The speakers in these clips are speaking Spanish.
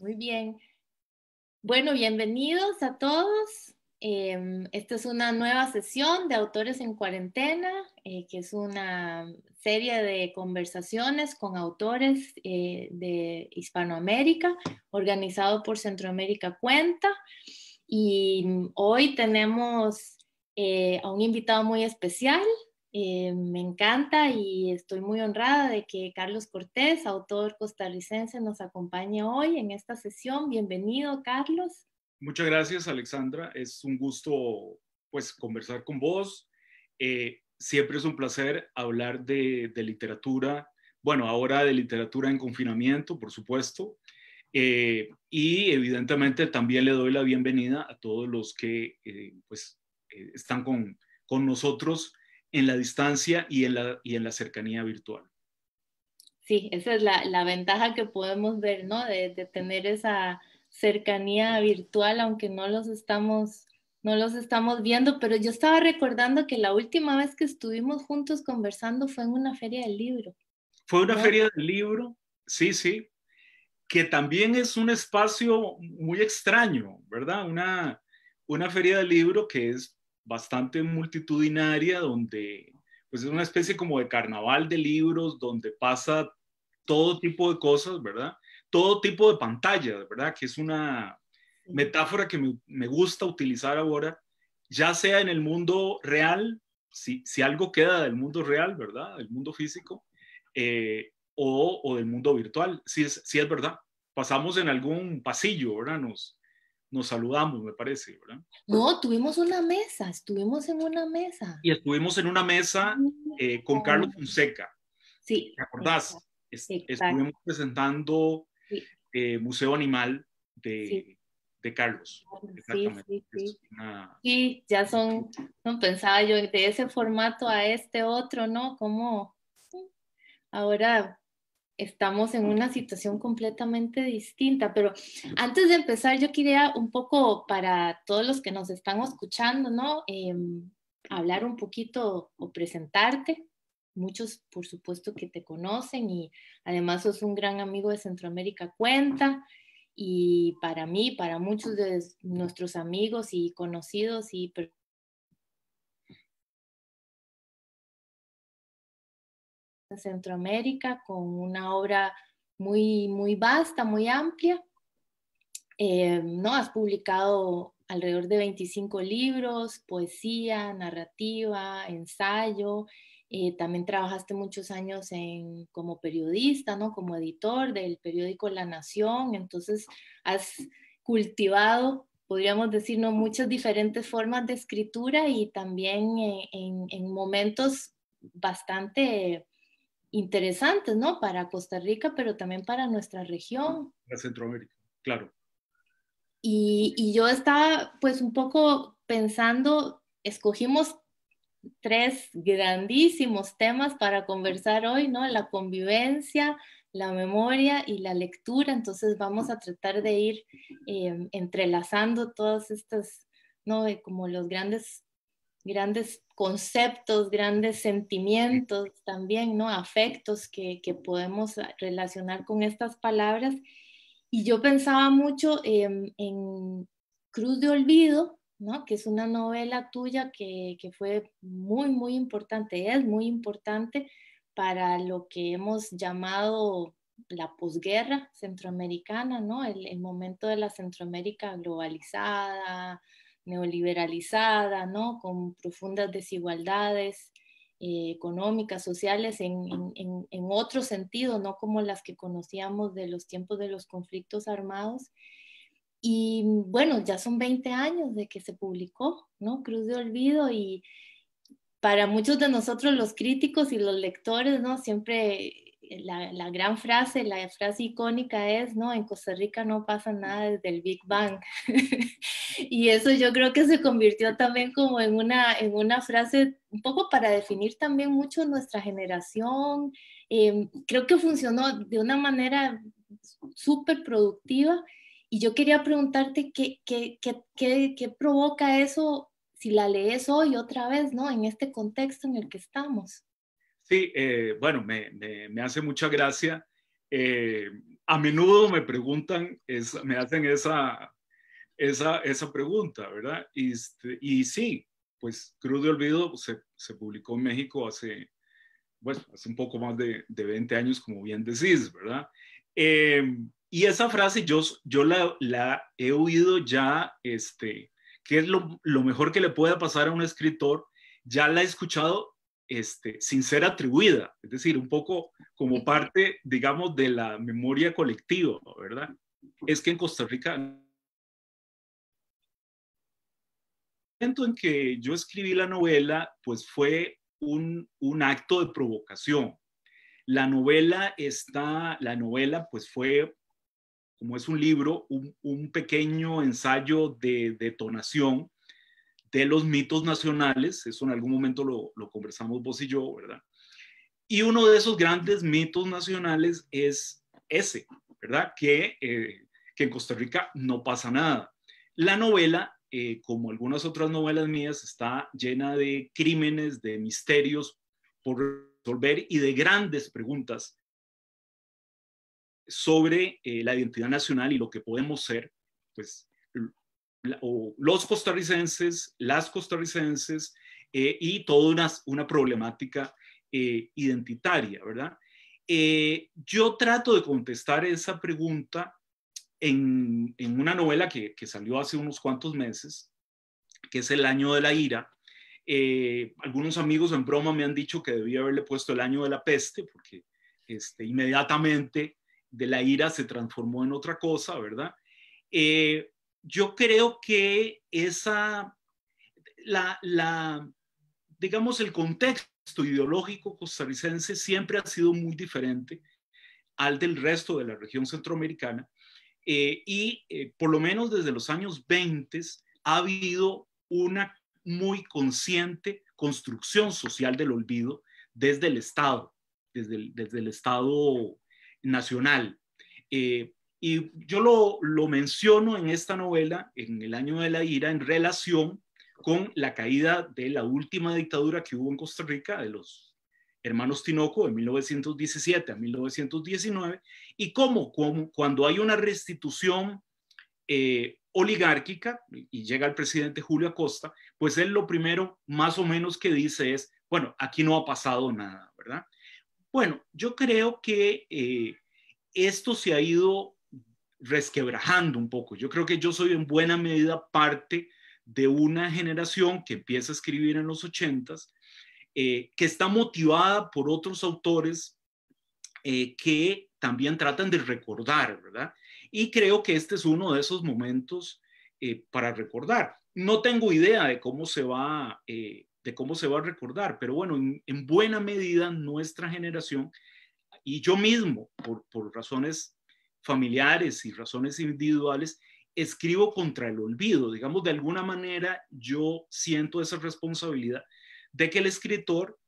Muy bien. Bueno, bienvenidos a todos. Em, esta es una nueva sesión de Autores en Cuarentena, eh, que es una serie de conversaciones con autores eh, de Hispanoamérica, organizado por Centroamérica Cuenta. Y hoy tenemos eh, a un invitado muy especial, eh, me encanta y estoy muy honrada de que Carlos Cortés, autor costarricense, nos acompañe hoy en esta sesión. Bienvenido, Carlos. Muchas gracias, Alexandra. Es un gusto pues conversar con vos. Eh, siempre es un placer hablar de, literatura, bueno, ahora de literatura en confinamiento, por supuesto. Eh, y evidentemente también le doy la bienvenida a todos los que pues están con, con nosotros en la distancia y en la, y en la cercanía virtual. Sí, esa es la, la ventaja que podemos ver, ¿no? De, de, tener esa cercanía virtual, aunque no los estamos no los estamos viendo, pero yo estaba recordando que la última vez que estuvimos juntos conversando fue en una feria del libro. Fue una feria del libro, sí, sí, que también es un espacio muy extraño, ¿verdad? Una, una feria del libro que es bastante multitudinaria, donde pues es una especie como de carnaval de libros, donde pasa todo tipo de cosas, ¿verdad? Todo tipo de pantallas, ¿verdad? Que es una metáfora que me, gusta utilizar ahora, ya sea en el mundo real, si, si algo queda del mundo real, ¿verdad? Del mundo físico, eh, o, o, del mundo virtual, si es, si es verdad. Pasamos en algún pasillo, ¿verdad? Nos, nos saludamos, me parece, ¿verdad? No, tuvimos una mesa, estuvimos en una mesa. Y estuvimos en una mesa eh, con Carlos Fonseca. Sí. ¿Te acordás? estuvimos presentando eh, Museo Animal de, de Carlos. Exactamente. Sí, sí, ya son, no pensaba yo, de ese formato a este otro, ¿no? Como ahora estamos en una situación completamente distinta. Pero antes de empezar, yo quería un poco para todos los que nos están escuchando, ¿no? Em, hablar un poquito o presentarte. Muchos, por supuesto, que te conocen y además sos un gran amigo de Centroamérica Cuenta. Y para mí, para muchos de nuestros amigos y conocidos y Centroamérica con una obra muy, muy vasta, muy amplia. Eh, ¿no? Has publicado alrededor de 25 libros, poesía, narrativa, ensayo. Eh, también trabajaste muchos años en, como periodista, ¿no? como editor del periódico La Nación. Entonces, has cultivado, podríamos decir, ¿no? muchas diferentes formas de escritura y también eh, en, en momentos bastante interesantes, ¿no? Para Costa Rica, pero también para nuestra región. Para Centroamérica, claro. Y, y, yo estaba pues un poco pensando, escogimos tres grandísimos temas para conversar hoy, ¿no? La convivencia, la memoria y la lectura. Entonces vamos a tratar de ir eh, entrelazando todas estas, ¿no? Como los grandes grandes conceptos, grandes sentimientos también, ¿no? Afectos que, que podemos relacionar con estas palabras. Y yo pensaba mucho en Cruz de Olvido, ¿no? Que es una novela tuya que, que, fue muy, muy importante, es muy importante para lo que hemos llamado la posguerra centroamericana, ¿no? El, el momento de la Centroamérica globalizada, neoliberalizada, ¿no? con profundas desigualdades eh, económicas, sociales, en, en, otro sentido, no como las que conocíamos de los tiempos de los conflictos armados. Y bueno, ya son 20 años de que se publicó, ¿no? Cruz de Olvido y para muchos de nosotros los críticos y los lectores, ¿no? Siempre la, gran frase, la frase icónica es, ¿no? En Costa Rica no pasa nada desde el Big Bang. y eso yo creo que se convirtió también como en una, en una frase un poco para definir también mucho nuestra generación. Em, creo que funcionó de una manera súper productiva. Y yo quería preguntarte qué, qué, qué, qué, provoca eso si la lees hoy otra vez, ¿no? En este contexto en el que estamos. Sí, eh, bueno, me, me, hace mucha gracia Eh, a menudo me preguntan, me hacen esa, esa, esa pregunta, ¿verdad? Y, este, y sí, pues Cruz de Olvido se, se publicó en México hace, bueno, hace un poco más de, de 20 años, como bien decís, ¿verdad? Eh, y esa frase yo, yo la, la, he oído ya, este, que es lo, lo, mejor que le pueda pasar a un escritor, ya la he escuchado este, sin ser atribuida, es decir, un poco como parte, digamos, de la memoria colectiva, ¿verdad? Es que en Costa Rica, el momento en que yo escribí la novela, pues fue un, un acto de provocación. La novela está, la novela pues fue, como es un libro, un, un pequeño ensayo de detonación de los mitos nacionales, eso en algún momento lo, lo, conversamos vos y yo, ¿verdad? Y uno de esos grandes mitos nacionales es ese, ¿verdad? Que, eh, que en Costa Rica no pasa nada. La novela, eh, como algunas otras novelas mías, está llena de crímenes, de misterios por resolver y de grandes preguntas sobre eh, la identidad nacional y lo que podemos ser, pues, o los costarricenses, las costarricenses eh, y toda una, una problemática eh, identitaria, ¿verdad? Eh, yo trato de contestar esa pregunta en, en una novela que, que, salió hace unos cuantos meses, que es El Año de la Ira. Algunos amigos en broma me han dicho que debía haberle puesto El Año de la Peste, porque este, inmediatamente de la ira se transformó en otra cosa, ¿verdad? Yo creo que esa, la, la, digamos, el contexto ideológico costarricense siempre ha sido muy diferente al del resto de la región centroamericana eh, y eh, por lo menos desde los años 20 ha habido una muy consciente construcción social del olvido desde el Estado, desde el, desde el Estado nacional. Eh, y yo lo, lo, menciono en esta novela, en el año de la ira, en relación con la caída de la última dictadura que hubo en Costa Rica, de los hermanos Tinoco, de 1917 a 1919, y cómo, cómo cuando hay una restitución eh, oligárquica y llega el presidente Julio Acosta, pues él lo primero más o menos que dice es, bueno, aquí no ha pasado nada, ¿verdad? Bueno, yo creo que eh, esto se ha ido resquebrajando un poco. Yo creo que yo soy en buena medida parte de una generación que empieza a escribir en los ochentas, eh, que está motivada por otros autores eh, que también tratan de recordar, ¿verdad? Y creo que este es uno de esos momentos eh, para recordar. No tengo idea de cómo se va, eh, de cómo se va a recordar, pero bueno, en, en, buena medida nuestra generación y yo mismo, por, por razones familiares y razones individuales, escribo contra el olvido. Digamos, de alguna manera yo siento esa responsabilidad de que el escritor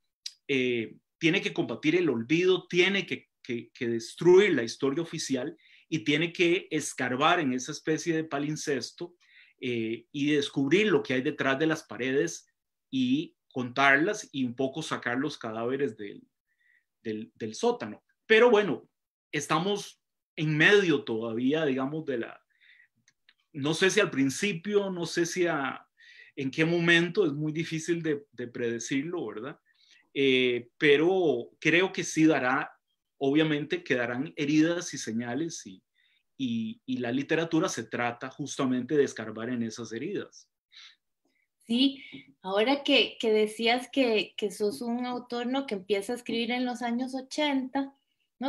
eh, tiene que combatir el olvido, tiene que, que, destruir la historia oficial y tiene que escarbar en esa especie de palincesto eh, y descubrir lo que hay detrás de las paredes y contarlas y un poco sacar los cadáveres del, del sótano. Pero bueno, estamos en medio todavía, digamos, de la, no sé si al principio, no sé si a, en qué momento, es muy difícil de, de predecirlo, ¿verdad? Eh, pero creo que sí dará, obviamente quedarán heridas y señales y, y, y, la literatura se trata justamente de escarbar en esas heridas. Sí, ahora que, que decías que, que sos un autor ¿no? que empieza a escribir en los años 80,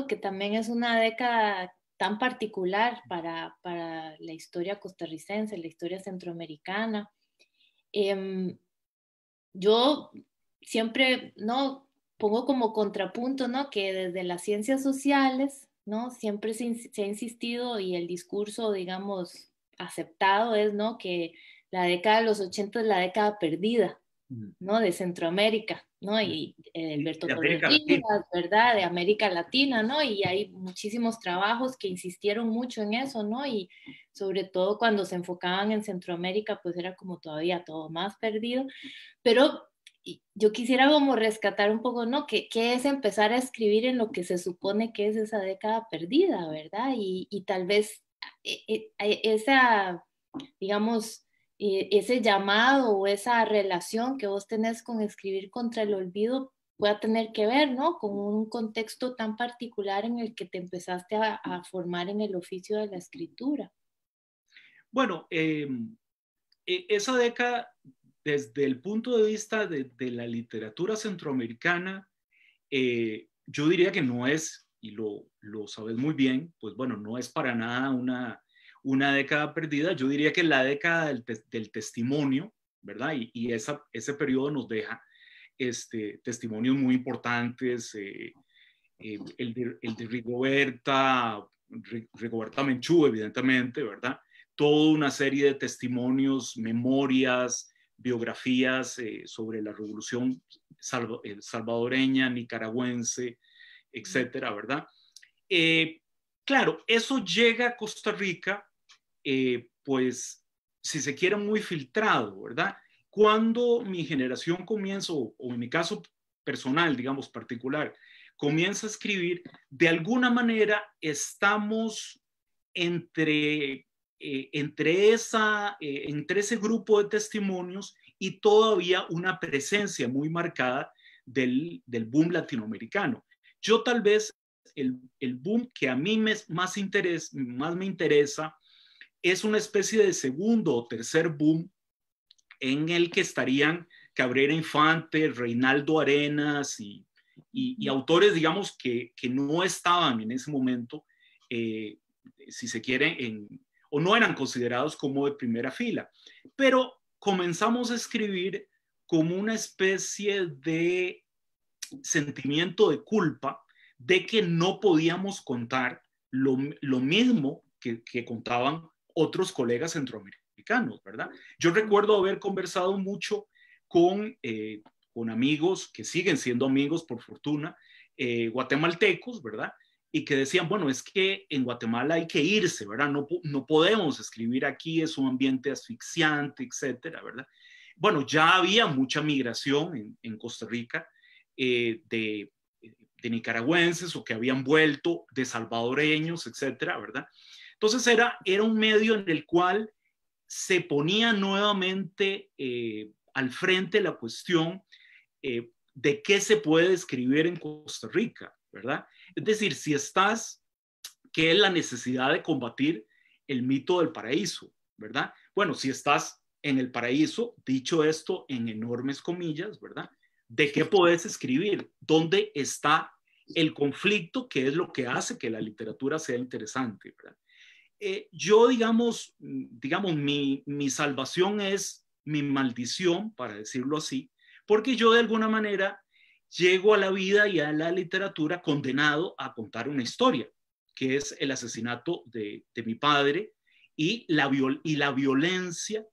que también es una década tan particular para, para la historia costarricense, la historia centroamericana. Eh, yo siempre no pongo como contrapunto ¿no? que desde las ciencias sociales ¿no? siempre se, se, ha insistido y el discurso, digamos, aceptado es ¿no? que la década de los 80 es la década perdida ¿no? de Centroamérica. ¿no? Y eh, Alberto Torres ¿verdad? De América Latina, ¿no? Y hay muchísimos trabajos que insistieron mucho en eso, ¿no? Y sobre todo cuando se enfocaban en Centroamérica, pues era como todavía todo más perdido. Pero yo quisiera como rescatar un poco, ¿no? ¿Qué, ¿Qué, es empezar a escribir en lo que se supone que es esa década perdida, ¿verdad? Y, y tal vez eh, eh, esa, digamos, ese llamado o esa relación que vos tenés con escribir contra el olvido pueda tener que ver, ¿no? Con un contexto tan particular en el que te empezaste a, formar en el oficio de la escritura. Bueno, eh, esa década desde el punto de vista de, la literatura centroamericana, eh, yo diría que no es, y lo, lo, sabes muy bien, pues bueno, no es para nada una, una década perdida, yo diría que la década del, testimonio, ¿verdad? Y, y, ese periodo nos deja este, testimonios muy importantes, eh, eh, el, de, el de Rigoberta, Rigoberta Menchú, evidentemente, ¿verdad? Toda una serie de testimonios, memorias, biografías eh, sobre la revolución salvadoreña, nicaragüense, etcétera, ¿verdad? Claro, eso llega a Costa Rica, pues, si se quiere, muy filtrado, ¿verdad? Cuando mi generación comienza, o, en mi caso personal, digamos, particular, comienza a escribir, de alguna manera estamos entre eh, entre, esa, eh, entre ese grupo de testimonios y todavía una presencia muy marcada del, del boom latinoamericano. Yo tal vez el, el boom que a mí me, más, interés, más me interesa es una especie de segundo o tercer boom en el que estarían Cabrera Infante, Reinaldo Arenas y, y, autores, digamos, que, que, no estaban en ese momento, eh, si se quiere, o no eran considerados como de primera fila. Pero comenzamos a escribir como una especie de sentimiento de culpa de que no podíamos contar lo, mismo que, contaban otros colegas centroamericanos, ¿verdad? Yo recuerdo haber conversado mucho con, eh, con amigos que siguen siendo amigos, por fortuna, eh, guatemaltecos, ¿verdad? y que decían, bueno, es que en Guatemala hay que irse, ¿verdad? No, no podemos escribir aquí, es un ambiente asfixiante, etcétera, ¿verdad? Bueno, ya había mucha migración en, en Costa Rica eh, de, de, nicaragüenses o que habían vuelto, de salvadoreños, etcétera, ¿verdad? Entonces era, era un medio en el cual se ponía nuevamente eh, al frente la cuestión eh, de qué se puede escribir en Costa Rica, ¿verdad? Es decir, si estás, ¿qué es la necesidad de combatir el mito del paraíso? ¿Verdad? Bueno, si estás en el paraíso, dicho esto en enormes comillas, ¿verdad? ¿De qué puedes escribir? ¿Dónde está el conflicto? ¿Qué es lo que hace que la literatura sea interesante? ¿verdad? Eh, yo, digamos, digamos mi, mi salvación es mi maldición, para decirlo así, porque yo de alguna manera llego a la vida y a la literatura condenado a contar una historia, que es el asesinato de, mi padre y la, y la violencia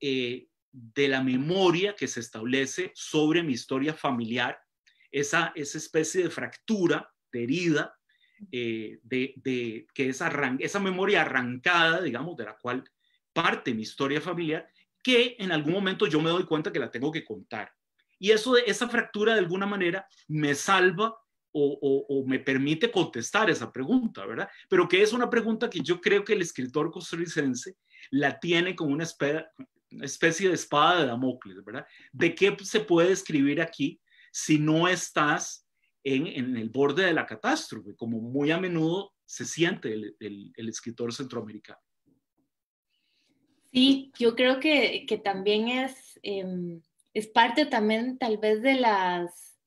eh, de la memoria que se establece sobre mi historia familiar, esa, esa especie de fractura, de herida, eh, de, que es esa memoria arrancada, digamos, de la cual parte mi historia familiar, que en algún momento yo me doy cuenta que la tengo que contar. Y eso, esa fractura de alguna manera me salva o, me permite contestar esa pregunta, ¿verdad? Pero que es una pregunta que yo creo que el escritor costarricense la tiene como una, especie de espada de Damocles, ¿verdad? ¿De qué se puede escribir aquí si no estás en, el borde de la catástrofe, como muy a menudo se siente el, escritor centroamericano? Sí, yo creo que, también es... Em, es parte también tal vez de las,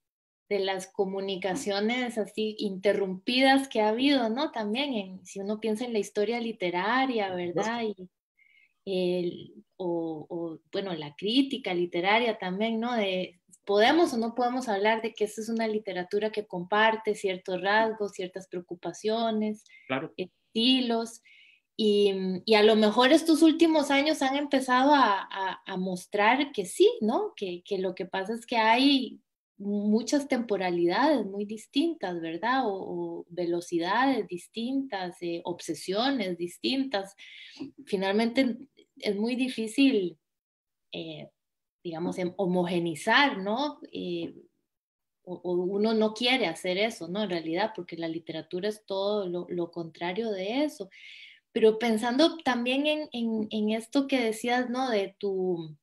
de las comunicaciones así interrumpidas que ha habido, ¿no? También, en, si uno piensa en la historia literaria, ¿verdad? Y o, bueno, la crítica literaria también, ¿no? De, podemos o no podemos hablar de que esa es una literatura que comparte ciertos rasgos, ciertas preocupaciones, estilos. Y, a lo mejor estos últimos años han empezado a, mostrar que sí, ¿no? Que, lo que pasa es que hay muchas temporalidades muy distintas, ¿verdad? O, velocidades distintas, eh, obsesiones distintas. Finalmente es muy difícil eh, digamos, homogenizar, ¿no? Eh, o, uno no quiere hacer eso, ¿no? En realidad, porque la literatura es todo lo, contrario de eso. Pero pensando también en, esto que decías, ¿no? De tu,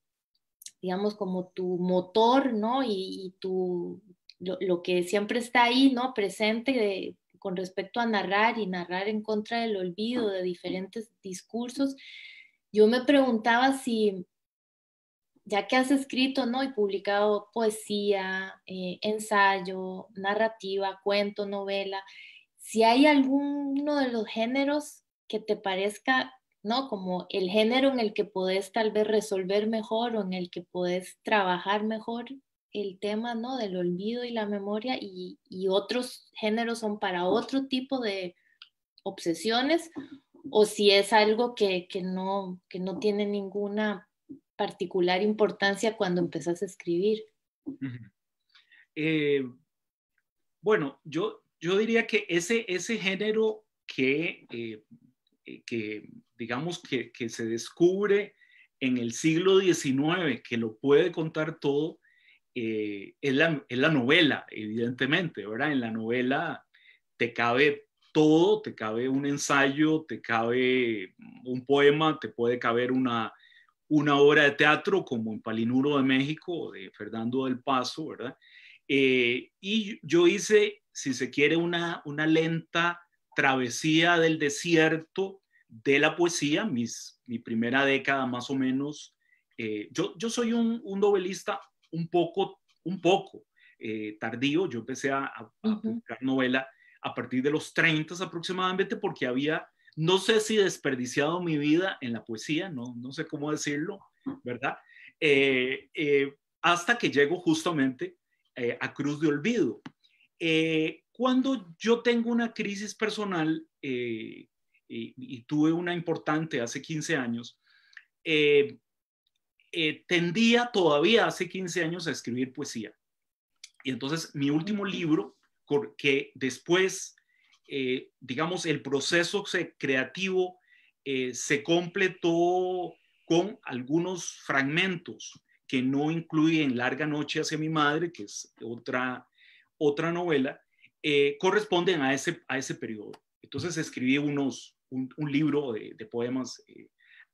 digamos, como tu motor, ¿no? Y, tu, lo, que siempre está ahí, ¿no? Presente con respecto a narrar y narrar en contra del olvido de diferentes discursos. Yo me preguntaba si, ya que has escrito ¿no? y publicado poesía, eh, ensayo, narrativa, cuento, novela, si hay alguno de los géneros que te parezca, ¿no? Como el género en el que podés tal vez resolver mejor o en el que podés trabajar mejor el tema, ¿no? Del olvido y la memoria y, otros géneros son para otro tipo de obsesiones o si es algo que, no, que no tiene ninguna particular importancia cuando empezás a escribir? Eh, bueno, yo, yo diría que ese, ese género que, eh, eh, que digamos, que, que, se descubre en el siglo XIX, que lo puede contar todo, es, la, es la novela, evidentemente, ¿verdad? En la novela te cabe todo, te cabe un ensayo, te cabe un poema, te puede caber una, una obra de teatro como en Palinuro de México, de Fernando del Paso, ¿verdad? Eh, y yo hice, si se quiere, una, una lenta travesía del desierto de la poesía, mis, mi primera década más o menos. Eh, yo, yo soy un, un, novelista un poco, un poco eh, tardío, yo empecé a, a, publicar novela a partir de los 30 aproximadamente porque había no sé si desperdiciado mi vida en la poesía, no, no sé cómo decirlo, ¿verdad? Eh, eh, hasta que llego justamente eh, a Cruz de Olvido. cuando yo tengo una crisis personal y, tuve una importante hace 15 años, tendía todavía hace 15 años a escribir poesía. Y entonces mi último libro, que después eh, digamos, el proceso creativo eh, se completó con algunos fragmentos que no incluyen Larga Noche hacia mi madre, que es otra, otra novela, eh, corresponden a ese, a ese periodo. Entonces escribí unos, un, libro de, de poemas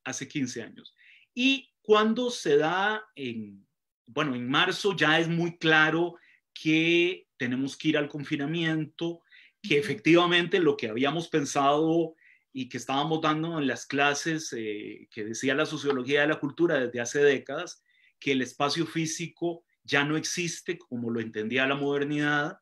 hace 15 años. Y cuando se da en, bueno, en marzo ya es muy claro que tenemos que ir al confinamiento, que efectivamente lo que habíamos pensado y que estábamos dando en las clases eh, que decía la sociología de la cultura desde hace décadas, que el espacio físico ya no existe como lo entendía la modernidad,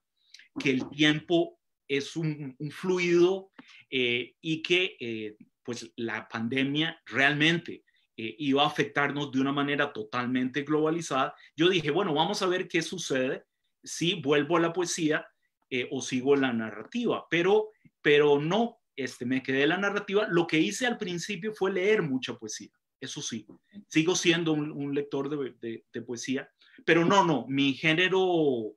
que el tiempo es un, fluido eh, y que eh, pues la pandemia realmente iba a afectarnos de una manera totalmente globalizada. Yo dije, bueno, vamos a ver qué sucede si vuelvo a la poesía eh, o sigo la narrativa, pero, pero no, este, me quedé en la narrativa. Lo que hice al principio fue leer mucha poesía, eso sí, sigo siendo un, lector de, de, poesía, pero no, no, mi género,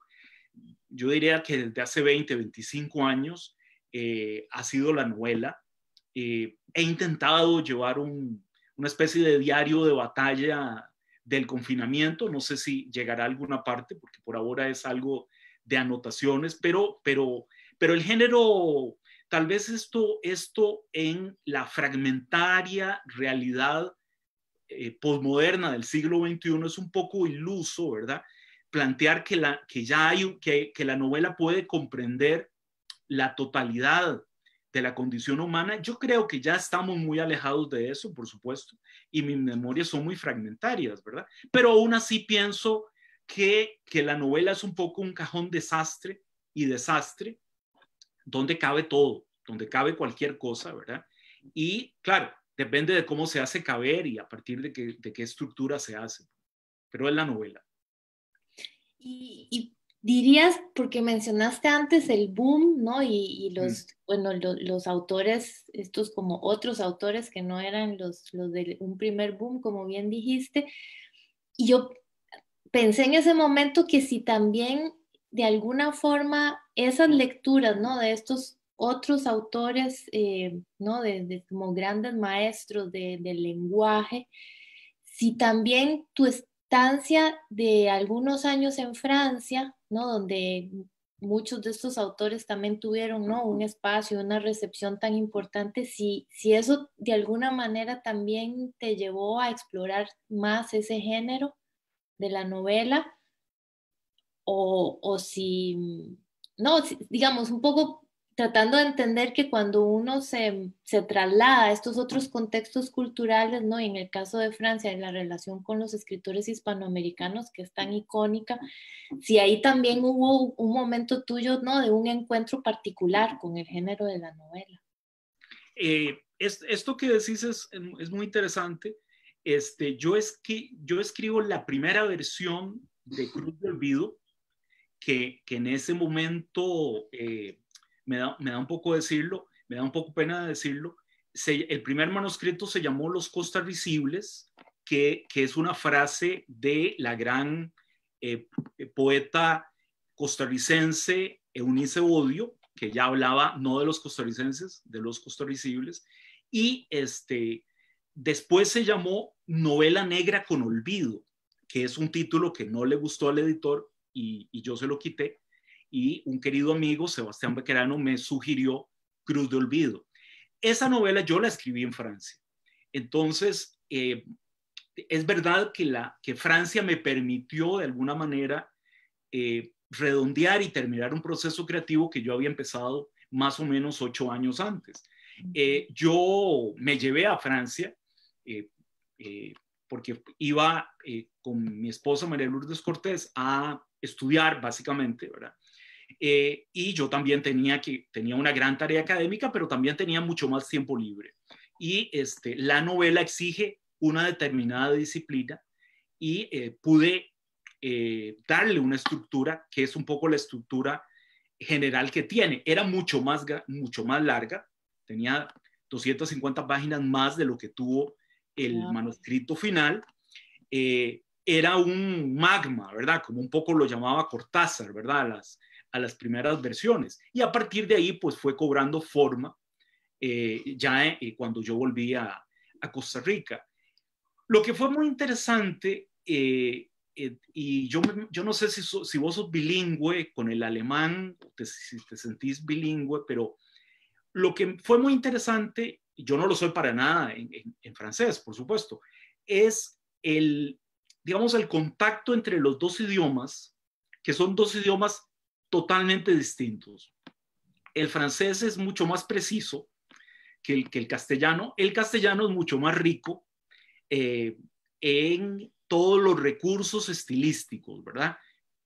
yo diría que desde hace 20, 25 años eh, ha sido la novela. Eh, he intentado llevar un, una especie de diario de batalla del confinamiento. No sé si llegará a alguna parte, porque por ahora es algo de anotaciones, pero, pero, pero el género, tal vez esto, esto en la fragmentaria realidad eh, posmoderna del siglo XXI es un poco iluso, ¿verdad? Plantear que, la, que ya hay, que, que la novela puede comprender la totalidad de la condición humana, yo creo que ya estamos muy alejados de eso, por supuesto, y mis memorias son muy fragmentarias, ¿verdad? Pero aún así pienso que, la novela es un poco un cajón desastre y desastre, donde cabe todo, donde cabe cualquier cosa, ¿verdad? Y claro, depende de cómo se hace caber y a partir de, qué estructura se hace, pero es la novela. Y, dirías, porque mencionaste antes el boom, ¿no? Y, los, bueno, los autores, estos como otros autores que no eran los, los de un primer boom, como bien dijiste, y yo pensé en ese momento que si también de alguna forma esas lecturas, ¿no? De estos otros autores, eh, ¿no? De, como grandes maestros del lenguaje, si también tu instancia de algunos años en Francia, ¿no? Donde muchos de estos autores también tuvieron ¿no? un espacio, una recepción tan importante, si, si eso de alguna manera también te llevó a explorar más ese género de la novela, o, o si, no, digamos, un poco tratando de entender que cuando uno se, se, traslada a estos otros contextos culturales, ¿no? Y en el caso de Francia, en la relación con los escritores hispanoamericanos, que es tan icónica, si ahí también hubo un momento tuyo, ¿no? De un encuentro particular con el género de la novela. Eh, es, esto que decís es, es, muy interesante. Este, yo, yo escribo la primera versión de Cruz de Olvido, que, que en ese momento... Eh, me da, un poco decirlo, me da un poco pena decirlo. el primer manuscrito se llamó Los costarricibles, que, que es una frase de la gran eh, poeta costarricense Eunice Odio, que ya hablaba no de los costarricenses, de los costarricibles, y este, después se llamó Novela Negra con Olvido, que es un título que no le gustó al editor y, y yo se lo quité, y un querido amigo, Sebastián Bequerano, me sugirió Cruz de Olvido. Esa novela yo la escribí en Francia. Entonces, eh, es verdad que, la, que Francia me permitió de alguna manera eh, redondear y terminar un proceso creativo que yo había empezado más o menos ocho años antes. Eh, yo me llevé a Francia porque iba con mi esposa María Lourdes Cortés a estudiar básicamente, ¿verdad? Eh, y yo también tenía, que, tenía una gran tarea académica, pero también tenía mucho más tiempo libre. Y este, la novela exige una determinada disciplina y eh, pude eh, darle una estructura que es un poco la estructura general que tiene. Era mucho más, mucho más larga, tenía 250 páginas más de lo que tuvo el manuscrito final. era un magma, ¿verdad? Como un poco lo llamaba Cortázar, ¿verdad? Las, a las primeras versiones. Y a partir de ahí, pues fue cobrando forma eh, ya eh, cuando yo volví a, Costa Rica. Lo que fue muy interesante, eh, y yo, yo no sé si, si vos sos bilingüe con el alemán, si te sentís bilingüe, pero lo que fue muy interesante, yo no lo soy para nada en, en francés, por supuesto, es el, digamos, el contacto entre los dos idiomas, que son dos idiomas totalmente distintos. El francés es mucho más preciso que el, que el castellano. El castellano es mucho más rico eh, en todos los recursos estilísticos, ¿verdad?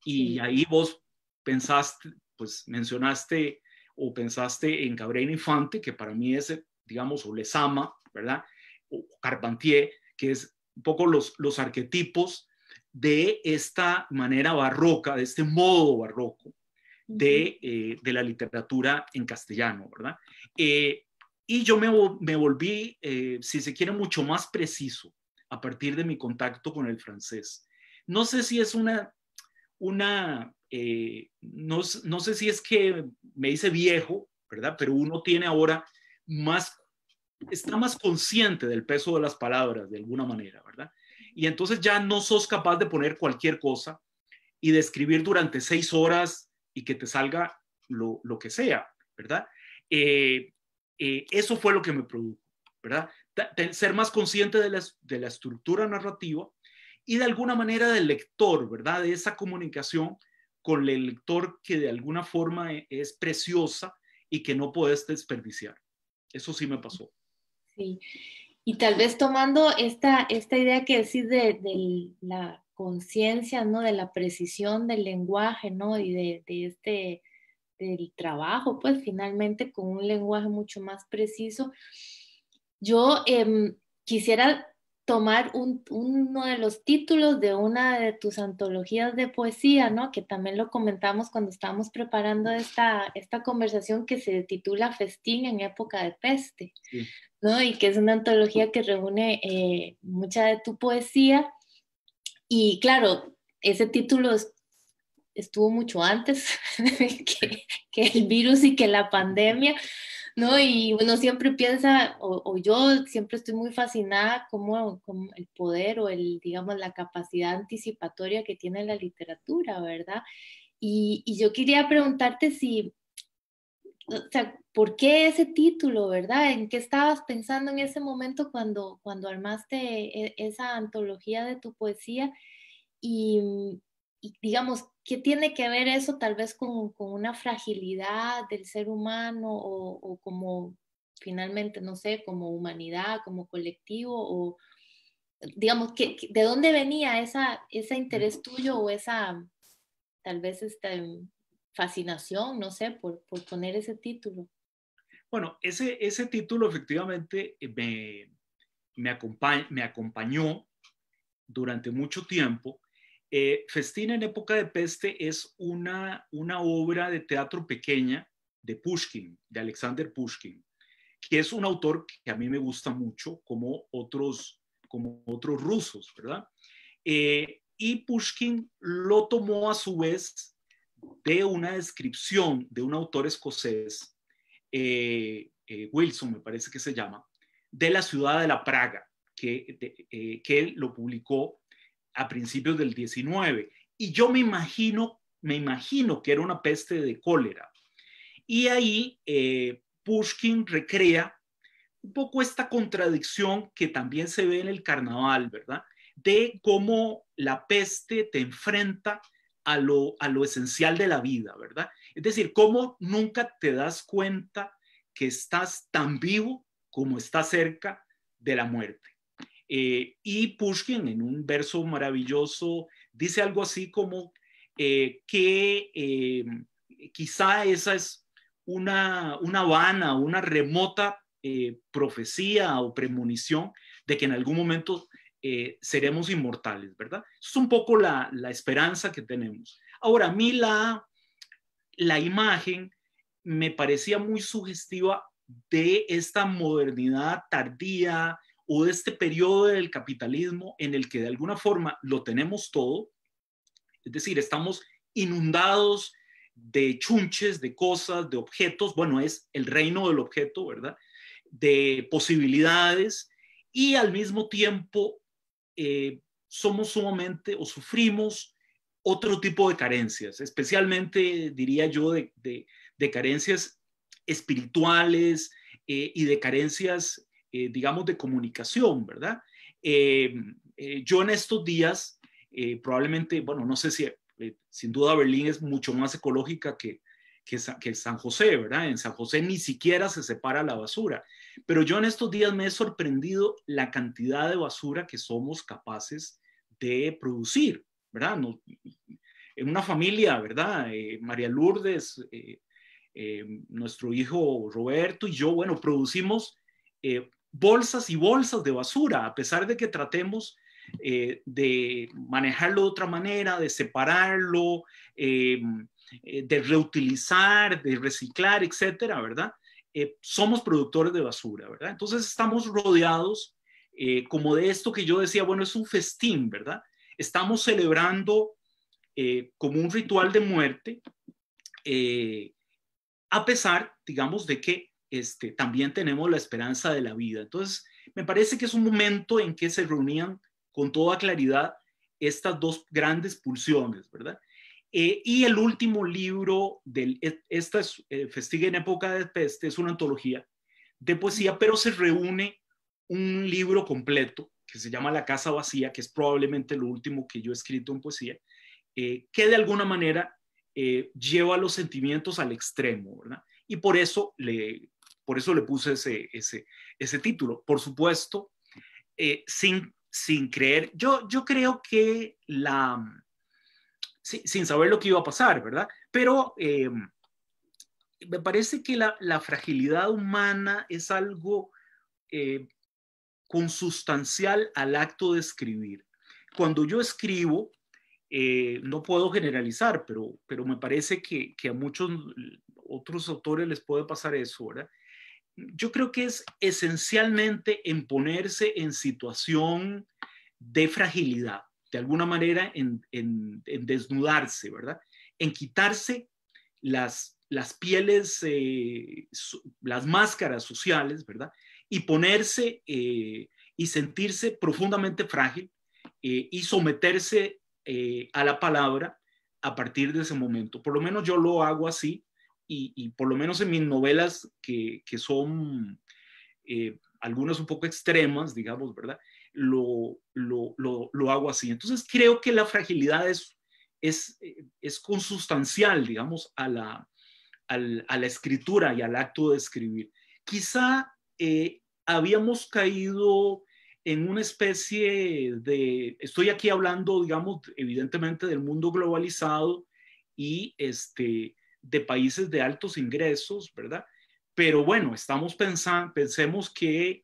Y ahí vos pensaste, pues mencionaste o pensaste en Cabrera Infante, que para mí es, digamos, o Lesama, ¿verdad? O Carpentier, que es un poco los, los arquetipos de esta manera barroca, de este modo barroco, eh, de, la literatura en castellano, ¿verdad? Eh, y yo me, volví, eh, si se quiere, mucho más preciso a partir de mi contacto con el francés. No sé si es una, una no, no sé si es que me hice viejo, ¿verdad? Pero uno tiene ahora más, está más consciente del peso de las palabras de alguna manera, ¿verdad? Y entonces ya no sos capaz de poner cualquier cosa y de escribir durante seis horas y que te salga lo, que sea, ¿verdad? Eh, eh, eso fue lo que me produjo, ¿verdad? ser más consciente de la, de la estructura narrativa y de alguna manera del lector, ¿verdad? De esa comunicación con el lector que de alguna forma e, es preciosa y que no puedes desperdiciar. Eso sí me pasó. Sí. Y tal vez tomando esta, esta idea que decís de, de la conciencia, ¿no? De la precisión del lenguaje, ¿no? Y de, este, del trabajo, pues finalmente con un lenguaje mucho más preciso. Yo em, quisiera tomar uno de los títulos de una de tus antologías de poesía, ¿no? Que también lo comentamos cuando estábamos preparando esta, esta conversación que se titula Festín en época de peste, ¿no? Y que es una antología que reúne eh, mucha de tu poesía y claro, ese título estuvo mucho antes que, el virus y que la pandemia, ¿no? Y uno siempre piensa, o, yo siempre estoy muy fascinada como, el poder o el, digamos, la capacidad anticipatoria que tiene la literatura, ¿verdad? Y, y yo quería preguntarte si, o sea, ¿por qué ese título, verdad? ¿En qué estabas pensando en ese momento cuando, cuando armaste e, esa antología de tu poesía? Y, y digamos, ¿qué tiene que ver eso tal vez con, con una fragilidad del ser humano o, o, como finalmente, no sé, como humanidad, como colectivo o digamos, ¿qué, ¿de dónde venía esa, ese interés tuyo o esa tal vez esta fascinación, no sé, por, por poner ese título? Bueno, ese, ese título efectivamente eh, me, me, acompañ, me acompañó durante mucho tiempo eh, Festina en época de peste es una, una obra de teatro pequeña de Pushkin, de Alexander Pushkin, que es un autor que a mí me gusta mucho, como otros, como otros rusos, ¿verdad? Eh, y Pushkin lo tomó a su vez de una descripción de un autor escocés, eh, Wilson me parece que se llama, de la ciudad de la Praga, que, que él lo publicó a principios del 19. Y yo me imagino, me imagino que era una peste de cólera. Y ahí eh, Pushkin recrea un poco esta contradicción que también se ve en el carnaval, ¿verdad? De cómo la peste te enfrenta a lo, a lo esencial de la vida, ¿verdad? Es decir, cómo nunca te das cuenta que estás tan vivo como estás cerca de la muerte. Eh, y Pushkin en un verso maravilloso dice algo así como eh, que eh, quizá esa es una, una vana, una remota profecía o premonición de que en algún momento seremos inmortales, ¿verdad? Es un poco la, la, esperanza que tenemos. Ahora, a mí la, la imagen me parecía muy sugestiva de esta modernidad tardía, o de este periodo del capitalismo en el que de alguna forma lo tenemos todo, es decir, estamos inundados de chunches, de cosas, de objetos, bueno, es el reino del objeto, ¿verdad? De posibilidades y al mismo tiempo eh, somos sumamente o sufrimos otro tipo de carencias, especialmente diría yo de, carencias espirituales eh, y de carencias eh, digamos, de comunicación, ¿verdad? Eh, eh, yo en estos días, probablemente, bueno, no sé si, sin duda Berlín es mucho más ecológica que, que, que, San José, ¿verdad? En San José ni siquiera se separa la basura, pero yo en estos días me he sorprendido la cantidad de basura que somos capaces de producir, ¿verdad? en una familia, ¿verdad? María Lourdes, nuestro hijo Roberto y yo, bueno, producimos bolsas y bolsas de basura, a pesar de que tratemos eh, de manejarlo de otra manera, de separarlo, eh, eh, de reutilizar, de reciclar, etcétera, ¿verdad? somos productores de basura, ¿verdad? Entonces estamos rodeados como de esto que yo decía, bueno, es un festín, ¿verdad? Estamos celebrando como un ritual de muerte, a pesar, digamos, de que este, también tenemos la esperanza de la vida. Entonces, me parece que es un momento en que se reunían con toda claridad estas dos grandes pulsiones, ¿verdad? Eh, y el último libro de e, esta es, eh, Festiga en época de peste es una antología de poesía, pero se reúne un libro completo que se llama La casa vacía, que es probablemente lo último que yo he escrito en poesía, eh, que de alguna manera lleva los sentimientos al extremo, ¿verdad? Y por eso le, por eso le puse ese, ese, ese título. Por supuesto, eh, sin, sin creer, yo, yo creo que la, sin saber lo que iba a pasar, ¿verdad? Pero eh, me parece que la, la, fragilidad humana es algo eh, consustancial al acto de escribir. Cuando yo escribo, no puedo generalizar, pero, pero me parece que, que, a muchos otros autores les puede pasar eso, ¿verdad? Yo creo que es esencialmente en ponerse en situación de fragilidad, de alguna manera en, desnudarse, ¿verdad? En quitarse las, las pieles, las máscaras sociales, ¿verdad? Y ponerse y sentirse profundamente frágil y someterse a la palabra a partir de ese momento. Por lo menos yo lo hago así y, por lo menos en mis novelas que, que son eh, algunas un poco extremas, digamos, ¿verdad? Lo, lo, lo, hago así. Entonces creo que la fragilidad es, es, es consustancial, digamos, a la, a la escritura y al acto de escribir. Quizá eh, habíamos caído en una especie de, estoy aquí hablando, digamos, evidentemente del mundo globalizado y este, de países de altos ingresos, ¿verdad? Pero bueno, estamos pensando, pensemos que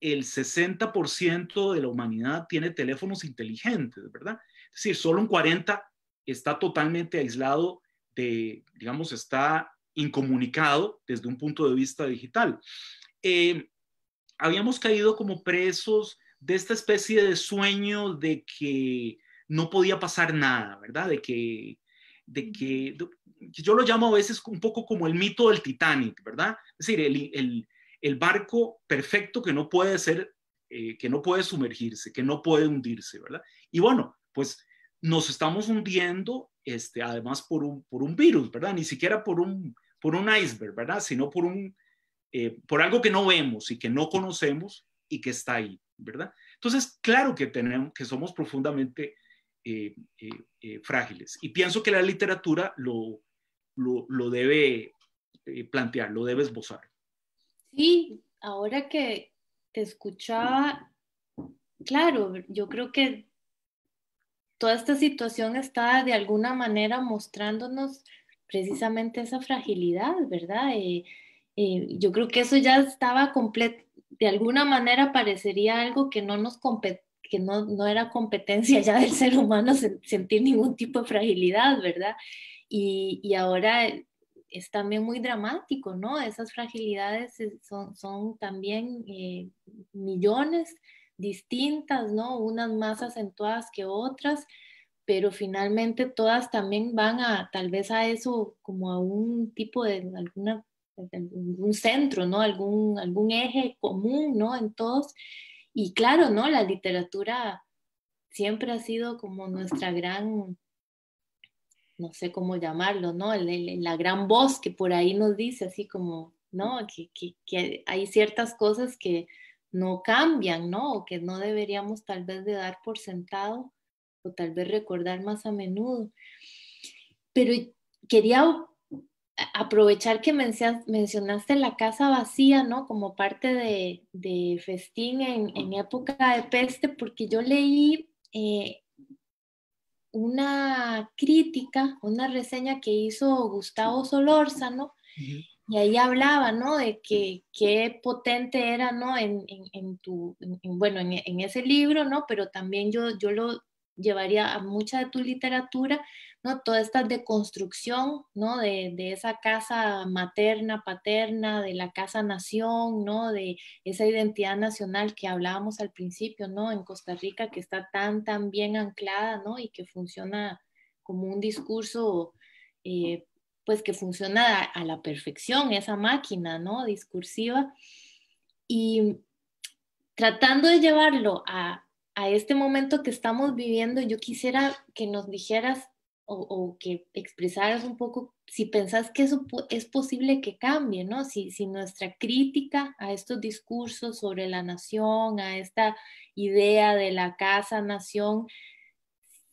el 60% de la humanidad tiene teléfonos inteligentes, ¿verdad? Es decir, solo un 40% está totalmente aislado de, digamos, está incomunicado desde un punto de vista digital. Eh, habíamos caído como presos de esta especie de sueño de que no podía pasar nada, ¿verdad? De que, de que yo lo llamo a veces un poco como el mito del Titanic, ¿verdad? Es decir, el, el, barco perfecto que no puede ser, eh, que no puede sumergirse, que no puede hundirse, ¿verdad? Y bueno, pues nos estamos hundiendo, este, además por un, por un virus, ¿verdad? Ni siquiera por un, por un iceberg, ¿verdad? Sino por, un, eh, por algo que no vemos y que no conocemos y que está ahí, ¿verdad? Entonces, claro que tenemos, que somos profundamente eh, frágiles. Y pienso que la literatura lo, lo, debe eh, plantear, lo debe esbozar. Sí, ahora que te escuchaba, claro, yo creo que toda esta situación está de alguna manera mostrándonos precisamente esa fragilidad, ¿verdad? Eh, eh, yo creo que eso ya estaba completo, de alguna manera parecería algo que no nos que no, no, era competencia ya del ser humano sentir ningún tipo de fragilidad, ¿verdad? Y, ahora es también muy dramático, ¿no? Esas fragilidades son, son también eh, millones distintas, ¿no? Unas más acentuadas que otras, pero finalmente todas también van a tal vez a eso como a un tipo de alguna un centro, ¿no? Algún, algún eje común, ¿no? En todos. Y claro, ¿no? La literatura siempre ha sido como nuestra gran no sé cómo llamarlo, ¿no? la gran voz que por ahí nos dice, así como, ¿no? Que, que, hay ciertas cosas que no cambian, ¿no? O que no deberíamos tal vez de dar por sentado o tal vez recordar más a menudo. Pero quería aprovechar que mencionaste la casa vacía, ¿no? Como parte de, festín en, época de peste, porque yo leí eh, una crítica, una reseña que hizo Gustavo Solórzano, y ahí hablaba, ¿no? De que qué potente era, ¿no? En, tu, bueno, en, ese libro, ¿no? Pero también yo, yo lo llevaría a mucha de tu literatura, ¿no? Toda esta deconstrucción, ¿no? De, esa casa materna, paterna, de la casa nación, ¿no? De esa identidad nacional que hablábamos al principio, ¿no? En Costa Rica, que está tan, tan bien anclada, ¿no? Y que funciona como un discurso, eh, pues que funciona a, la perfección, esa máquina, ¿no? Discursiva. Y tratando de llevarlo a, a este momento que estamos viviendo, yo quisiera que nos dijeras o, que expresaras un poco si pensás que eso es posible que cambie, ¿no? Si, si nuestra crítica a estos discursos sobre la nación, a esta idea de la casa-nación,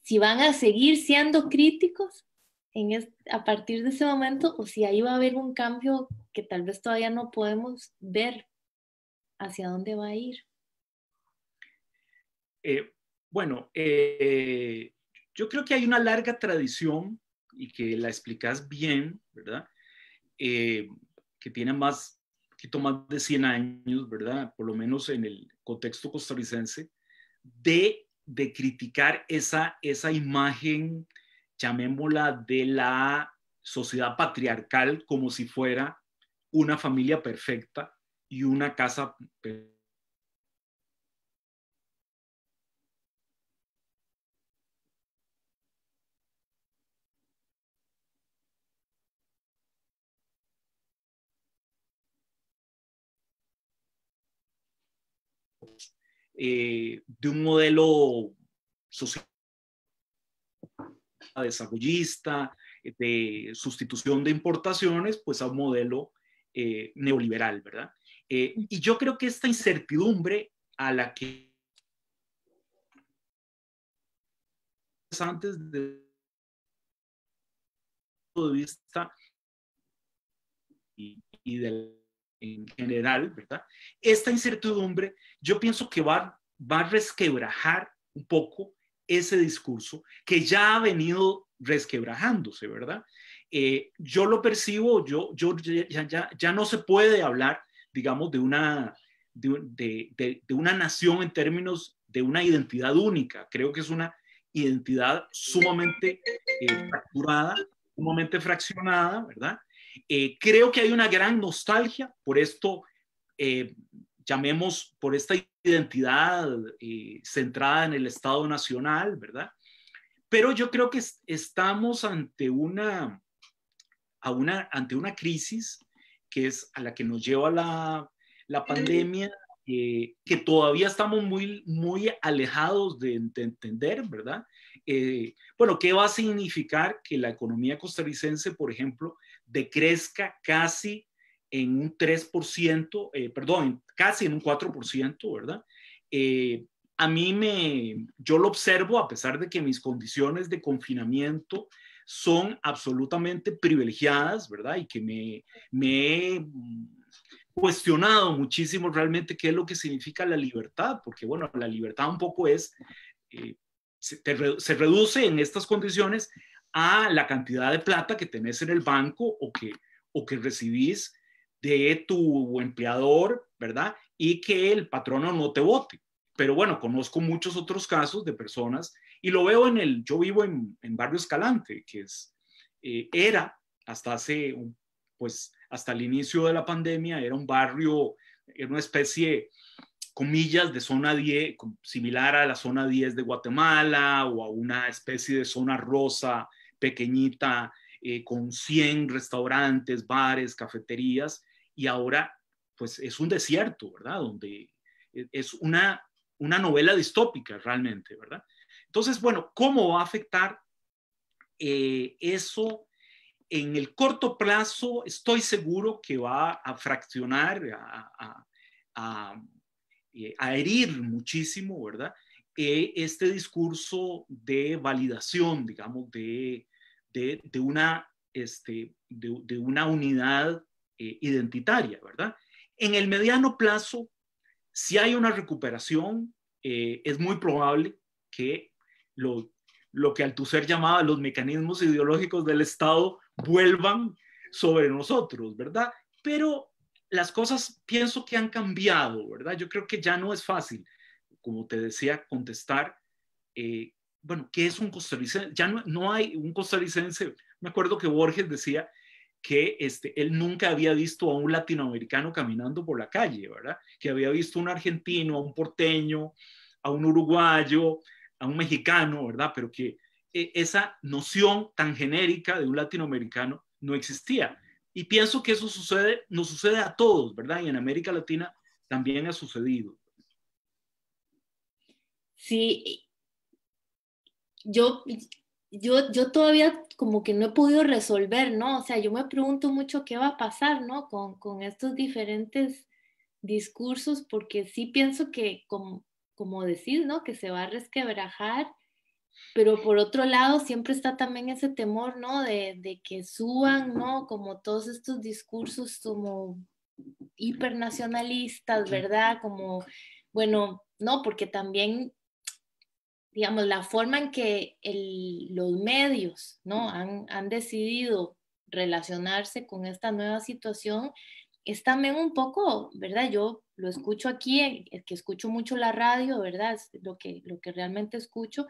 si van a seguir siendo críticos en a partir de ese momento o si ahí va a haber un cambio que tal vez todavía no podemos ver hacia dónde va a ir. Eh, bueno, eh, yo creo que hay una larga tradición y que la explicas bien, ¿verdad? Eh, que tiene más, poquito más de 100 años, ¿verdad? Por lo menos en el contexto costarricense, de, de criticar esa, esa imagen, llamémosla, de la sociedad patriarcal como si fuera una familia perfecta y una casa perfecta eh, de un modelo social desarrollista, de sustitución de importaciones, pues a un modelo eh, neoliberal, ¿verdad? Eh, y yo creo que esta incertidumbre a la que antes de de vista y, y del en general, ¿verdad? Esta incertidumbre yo pienso que va, va a resquebrajar un poco ese discurso que ya ha venido resquebrajándose, ¿verdad? Eh, yo lo percibo, yo, yo ya, ya, ya, no se puede hablar, digamos, de una, de, de, de, una nación en términos de una identidad única. Creo que es una identidad sumamente eh, fracturada, sumamente fraccionada, ¿verdad? Eh, creo que hay una gran nostalgia por esto, eh, llamemos por esta identidad eh, centrada en el Estado Nacional, ¿verdad? Pero yo creo que estamos ante una, a una, ante una crisis que es a la que nos lleva la, la pandemia, eh, que todavía estamos muy, muy alejados de, de entender, ¿verdad? Eh, bueno, ¿qué va a significar que la economía costarricense, por ejemplo, decrezca casi en un 3%, eh, perdón, casi en un 4%, ¿verdad? Eh, a mí me, yo lo observo a pesar de que mis condiciones de confinamiento son absolutamente privilegiadas, ¿verdad? Y que me, me he cuestionado muchísimo realmente qué es lo que significa la libertad, porque bueno, la libertad un poco es, eh, se, se reduce en estas condiciones a la cantidad de plata que tenés en el banco o que, o que recibís de tu empleador, ¿verdad? Y que el patrono no te vote. Pero bueno, conozco muchos otros casos de personas y lo veo en el, yo vivo en, en Barrio Escalante, que es, eh, era hasta hace, pues hasta el inicio de la pandemia, era un barrio, era una especie, comillas, de zona 10, similar a la zona 10 de Guatemala o a una especie de zona rosa pequeñita, eh, con 100 restaurantes, bares, cafeterías, y ahora pues es un desierto, ¿verdad? Donde e, es una, una novela distópica realmente, ¿verdad? Entonces, bueno, ¿cómo va a afectar eh, eso? En el corto plazo estoy seguro que va a fraccionar, a, eh, herir muchísimo, ¿verdad? Eh, este discurso de validación, digamos, de, de, una, este, de una unidad eh, identitaria, ¿verdad? En el mediano plazo, si hay una recuperación, eh, es muy probable que lo, lo que Althusser llamaba los mecanismos ideológicos del Estado vuelvan sobre nosotros, ¿verdad? Pero las cosas pienso que han cambiado, ¿verdad? Yo creo que ya no es fácil, como te decía, contestar, eh, bueno, ¿qué es un costarricense? Ya no, no hay un costarricense, me acuerdo que Borges decía que este, él nunca había visto a un latinoamericano caminando por la calle, ¿verdad? Que había visto a un argentino, a un porteño, a un uruguayo, a un mexicano, ¿verdad? Pero que eh, esa noción tan genérica de un latinoamericano no existía. Y pienso que eso sucede, nos sucede a todos, ¿verdad? Y en América Latina también ha sucedido. Sí, yo yo, yo todavía como que no he podido resolver, ¿no? O sea, yo me pregunto mucho qué va a pasar, ¿no? Con, con estos diferentes discursos, porque sí pienso que, como, como decís, ¿no? Que se va a resquebrajar, pero por otro lado siempre está también ese temor, ¿no? De, de que suban, ¿no? Como todos estos discursos como hipernacionalistas, ¿verdad? Como, bueno, no, porque también digamos, la forma en que el, los medios ¿no? han, han, decidido relacionarse con esta nueva situación es también un poco, ¿verdad? Yo lo escucho aquí, es que escucho mucho la radio, ¿verdad? Es lo que, lo que realmente escucho,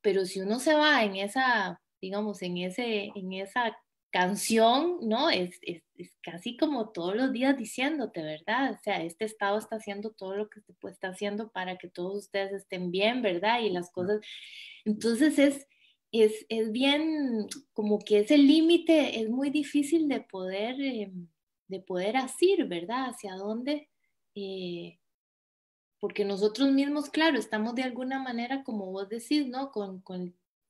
pero si uno se va en esa, digamos, en, ese, en esa canción, ¿no? Es, es, es, casi como todos los días diciéndote, ¿verdad? O sea, este Estado está haciendo todo lo que estar haciendo para que todos ustedes estén bien, ¿verdad? Y las cosas. Entonces es, es, es bien, como que ese límite es muy difícil de poder, eh, de poder asir, ¿verdad? Hacia dónde. Eh, porque nosotros mismos, claro, estamos de alguna manera, como vos decís, ¿no? Con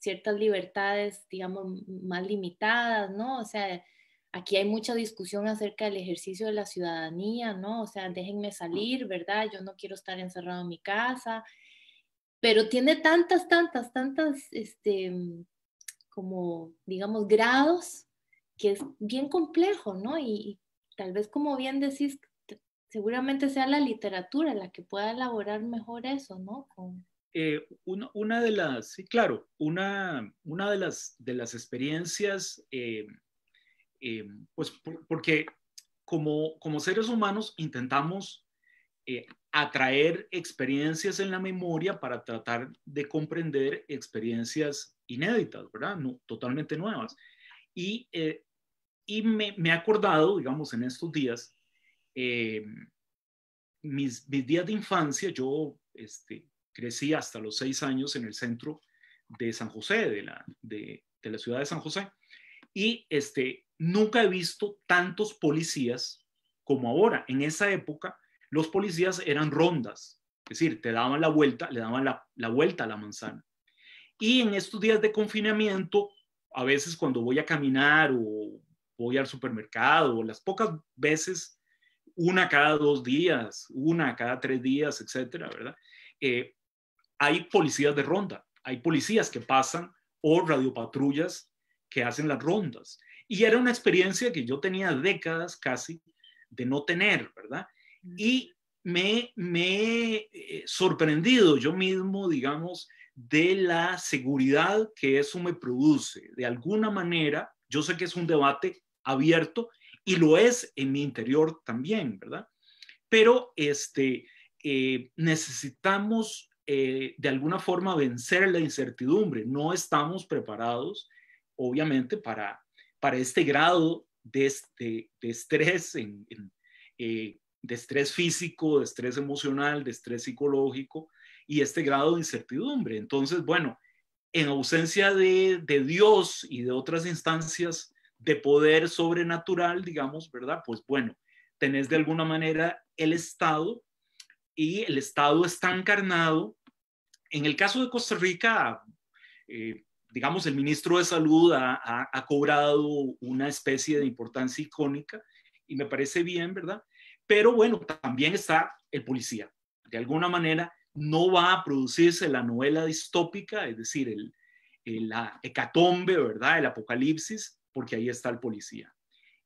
ciertas libertades, digamos, más limitadas, ¿no? O sea, aquí hay mucha discusión acerca del ejercicio de la ciudadanía, ¿no? O sea, déjenme salir, ¿verdad? Yo no quiero estar encerrado en mi casa, pero tiene tantas, tantas, tantas, este, como, digamos, grados que es bien complejo, ¿no? Y, tal vez como bien decís, seguramente sea la literatura la que pueda elaborar mejor eso, ¿no? Eh, una, de las, sí, claro, una, una de, las, de las experiencias, eh, eh, pues porque como, como seres humanos intentamos atraer experiencias en la memoria para tratar de comprender experiencias inéditas, ¿verdad? No, totalmente nuevas. Y, y me, me, he acordado, digamos, en estos días, mis, mis, días de infancia, yo este, crecí hasta los seis años en el centro de San José, de la, de, la ciudad de San José, y este, nunca he visto tantos policías como ahora. En esa época, los policías eran rondas, es decir, te daban la vuelta, le daban la, la vuelta a la manzana. Y en estos días de confinamiento, a veces cuando voy a caminar o voy al supermercado, las pocas veces, una cada dos días, una cada tres días, etcétera, ¿verdad? Eh, hay policías de ronda, hay policías que pasan o radiopatrullas que hacen las rondas. Y era una experiencia que yo tenía décadas casi de no tener, ¿verdad? Y me, me he eh, sorprendido yo mismo, digamos, de la seguridad que eso me produce. De alguna manera, yo sé que es un debate abierto y lo es en mi interior también, ¿verdad? Pero este, eh, necesitamos eh, de alguna forma vencer la incertidumbre. No estamos preparados, obviamente, para, para este grado de, este, de estrés, en, eh, de estrés físico, de estrés emocional, de estrés psicológico y este grado de incertidumbre. Entonces, bueno, en ausencia de, de Dios y de otras instancias de poder sobrenatural, digamos, ¿verdad? Pues bueno, tenés de alguna manera el Estado y el Estado está encarnado. En el caso de Costa Rica, eh, digamos, el ministro de Salud ha, cobrado una especie de importancia icónica y me parece bien, ¿verdad? Pero bueno, también está el policía. De alguna manera no va a producirse la novela distópica, es decir, el, la hecatombe, ¿verdad? El apocalipsis, porque ahí está el policía.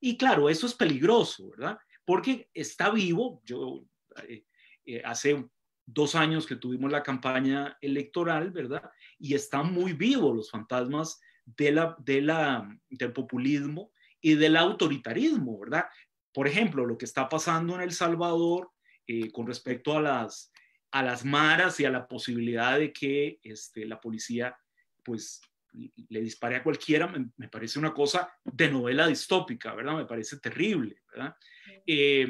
Y claro, eso es peligroso, ¿verdad? Porque está vivo. Yo eh, eh, hace dos años que tuvimos la campaña electoral, ¿verdad? Y están muy vivos los fantasmas de la, de la, del populismo y del autoritarismo, ¿verdad? Por ejemplo, lo que está pasando en El Salvador eh, con respecto a las, a las maras y a la posibilidad de que este, la policía pues le dispare a cualquiera, me, parece una cosa de novela distópica, ¿verdad? Me parece terrible, ¿verdad? Eh,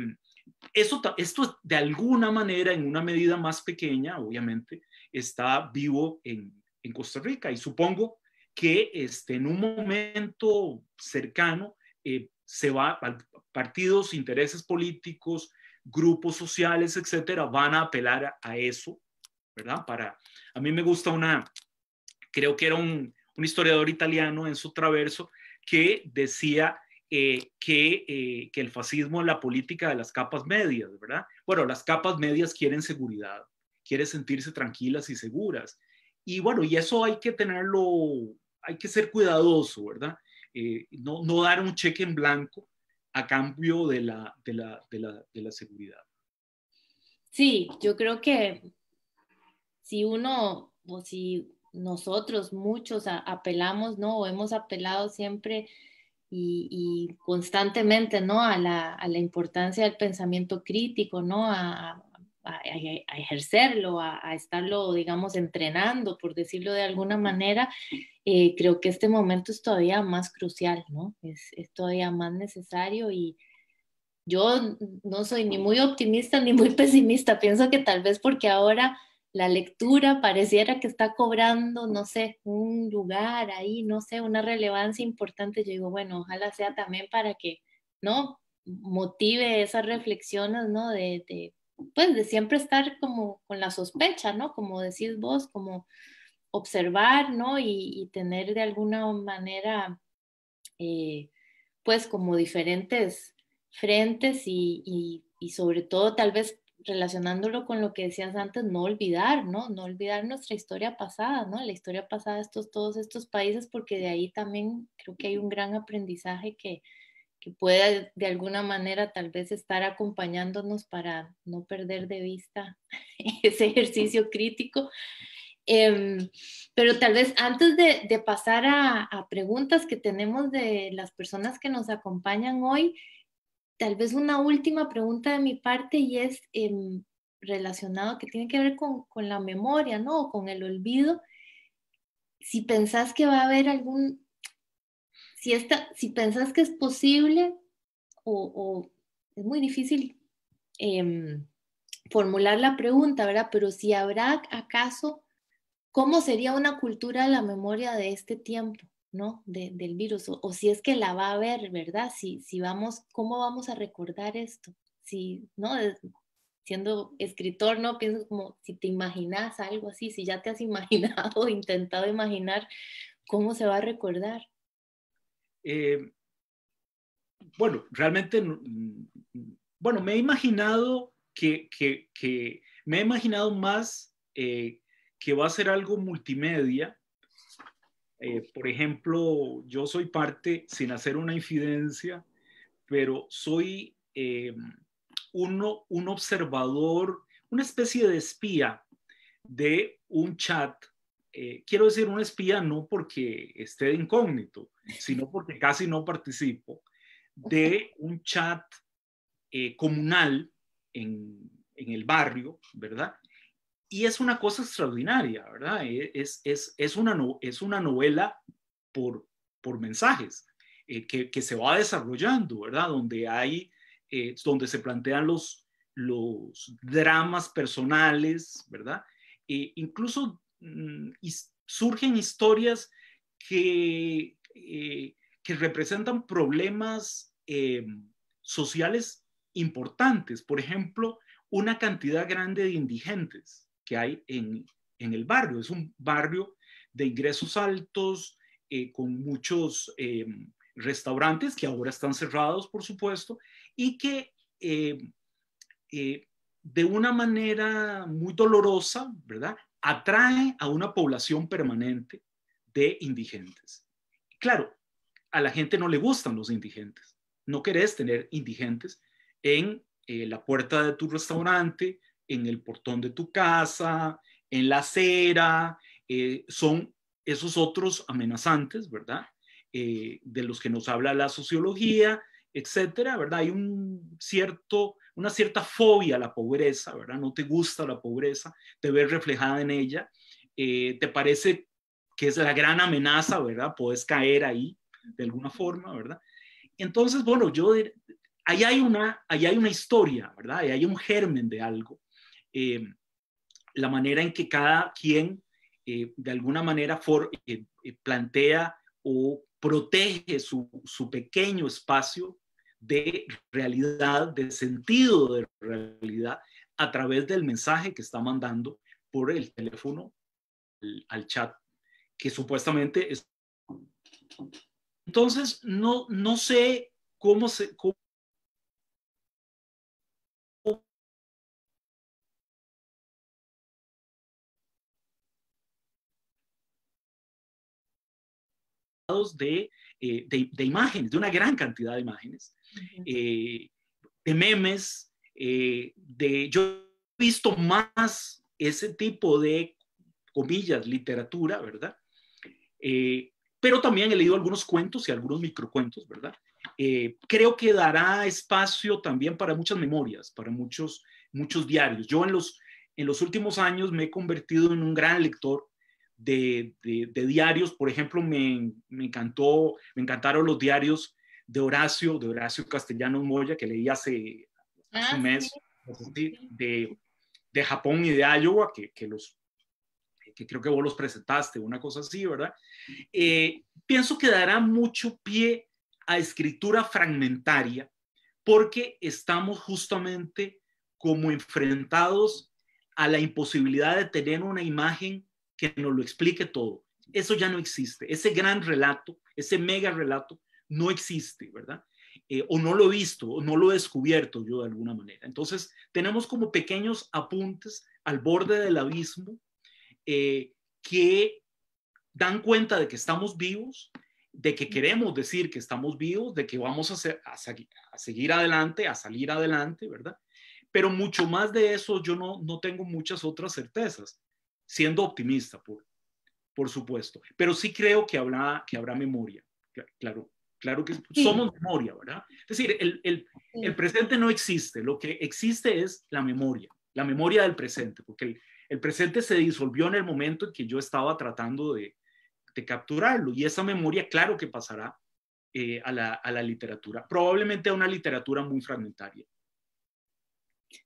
eso, esto de alguna manera, en una medida más pequeña, obviamente, está vivo en, Costa Rica y supongo que este, en un momento cercano eh, se va, partidos, intereses políticos, grupos sociales, etcétera, van a apelar a, eso, ¿verdad? Para, a mí me gusta una, creo que era un, un historiador italiano, en su Traverso, que decía eh, que, eh, que, el fascismo la política de las capas medias, ¿verdad? Bueno, las capas medias quieren seguridad, quieren sentirse tranquilas y seguras. Y bueno, y eso hay que tenerlo, hay que ser cuidadoso, ¿verdad? Eh, no, dar un cheque en blanco a cambio de la, de la seguridad. Sí, yo creo que si uno, o si nosotros muchos apelamos, ¿no? O hemos apelado siempre y, constantemente, ¿no? A la, a la, importancia del pensamiento crítico, ¿no? A, a, ejercerlo, a, estarlo, digamos, entrenando, por decirlo de alguna manera, eh, creo que este momento es todavía más crucial, ¿no? Es, es todavía más necesario y yo no soy ni muy optimista ni muy pesimista, pienso que tal vez porque ahora la lectura pareciera que está cobrando, no sé, un lugar ahí, no sé, una relevancia importante. Yo digo, bueno, ojalá sea también para que, ¿no? Motive esas reflexiones, ¿no? De, pues de siempre estar como con la sospecha, ¿no? Como decís vos, como observar, ¿no? Y, tener de alguna manera, eh, pues como diferentes frentes y, y, sobre todo tal vez relacionándolo con lo que decías antes, no olvidar, ¿no? No olvidar nuestra historia pasada, ¿no? La historia pasada de estos, todos estos países, porque de ahí también creo que hay un gran aprendizaje que, que pueda de alguna manera tal vez estar acompañándonos para no perder de vista ese ejercicio crítico. Em, pero tal vez antes de, pasar a, preguntas que tenemos de las personas que nos acompañan hoy, tal vez una última pregunta de mi parte y es em, relacionado que tiene que ver con, con, la memoria, ¿no? O con el olvido. Si pensás que va a haber algún si, esta, si pensás que es posible o, es muy difícil em, formular la pregunta, ¿verdad? Pero si habrá acaso, ¿cómo sería una cultura de la memoria de este tiempo, ¿no? del virus, o, si es que la va a haber, ¿verdad? Si, si vamos, ¿cómo vamos a recordar esto? Si, ¿no? siendo escritor, ¿no? Pienso como si te imaginas algo así, si ya te has imaginado, intentado imaginar cómo se va a recordar. Eh, bueno, realmente, bueno, me he imaginado que, me he imaginado más eh, que va a ser algo multimedia. Eh, por ejemplo, yo soy parte, sin hacer una infidencia, pero soy uno, un observador, una especie de espía de un chat eh, quiero decir un espía no porque esté de incógnito, sino porque casi no participo, de un chat eh, comunal en, el barrio, ¿verdad? Y es una cosa extraordinaria, ¿verdad? E, es, es, es, una, es una novela por, por mensajes eh, que, se va desarrollando, ¿verdad? Donde hay, donde se plantean los, los dramas personales, ¿verdad? incluso Mm, surgen historias que, eh, que representan problemas eh, sociales importantes. Por ejemplo, una cantidad grande de indigentes que hay en, el barrio. Es un barrio de ingresos altos, eh, con muchos restaurantes que ahora están cerrados, por supuesto, y que de una manera muy dolorosa, ¿verdad? atrae a una población permanente de indigentes. Claro, a la gente no le gustan los indigentes. No querés tener indigentes en eh, la puerta de tu restaurante, en el portón de tu casa, en la acera. Eh, son esos otros amenazantes, ¿verdad? Eh, de los que nos habla la sociología, etcétera, ¿verdad? Hay un cierto una cierta fobia a la pobreza, ¿verdad? No te gusta la pobreza, te ves reflejada en ella, eh, te parece que es la gran amenaza, ¿verdad? Puedes caer ahí de alguna forma, ¿verdad? Entonces, bueno, yo, ahí hay una, ahí hay una historia, ¿verdad? Ahí hay un germen de algo. Eh, la manera en que cada quien, eh, de alguna manera, plantea o protege su, su pequeño espacio de realidad, de sentido de realidad a través del mensaje que está mandando por el teléfono al, chat, que supuestamente es... Entonces, no, no sé cómo se... Cómo de, eh, de, de, imágenes, de una gran cantidad de imágenes, eh, de memes, eh, de, yo he visto más ese tipo de, comillas, literatura, ¿verdad? Eh, pero también he leído algunos cuentos y algunos microcuentos, ¿verdad? creo que dará espacio también para muchas memorias, para muchos, muchos diarios. Yo en los, en los últimos años me he convertido en un gran lector de, de, diarios. Por ejemplo, me, me, encantó, me encantaron los diarios de Horacio, de Horacio Castellanos Moya, que leí hace, ah, un mes, de, de, Japón y de Iowa, que, que, los, que creo que vos los presentaste, una cosa así, ¿verdad? Eh, pienso que dará mucho pie a escritura fragmentaria, porque estamos justamente como enfrentados a la imposibilidad de tener una imagen que nos lo explique todo. Eso ya no existe. Ese gran relato, ese mega relato, no existe, ¿verdad? Eh, o no lo he visto, o no lo he descubierto yo de alguna manera. Entonces, tenemos como pequeños apuntes al borde del abismo eh, que dan cuenta de que estamos vivos, de que queremos decir que estamos vivos, de que vamos a, a, seguir adelante, a salir adelante, ¿verdad? Pero mucho más de eso yo no, no tengo muchas otras certezas, siendo optimista, por, por supuesto. Pero sí creo que habrá, que habrá memoria, claro. Claro que somos memoria, ¿verdad? Es decir, el, el, el, presente no existe, lo que existe es la memoria, la memoria del presente, porque el, el presente se disolvió en el momento en que yo estaba tratando de, de capturarlo y esa memoria, claro que pasará eh, a, la, a, la, literatura, probablemente a una literatura muy fragmentaria.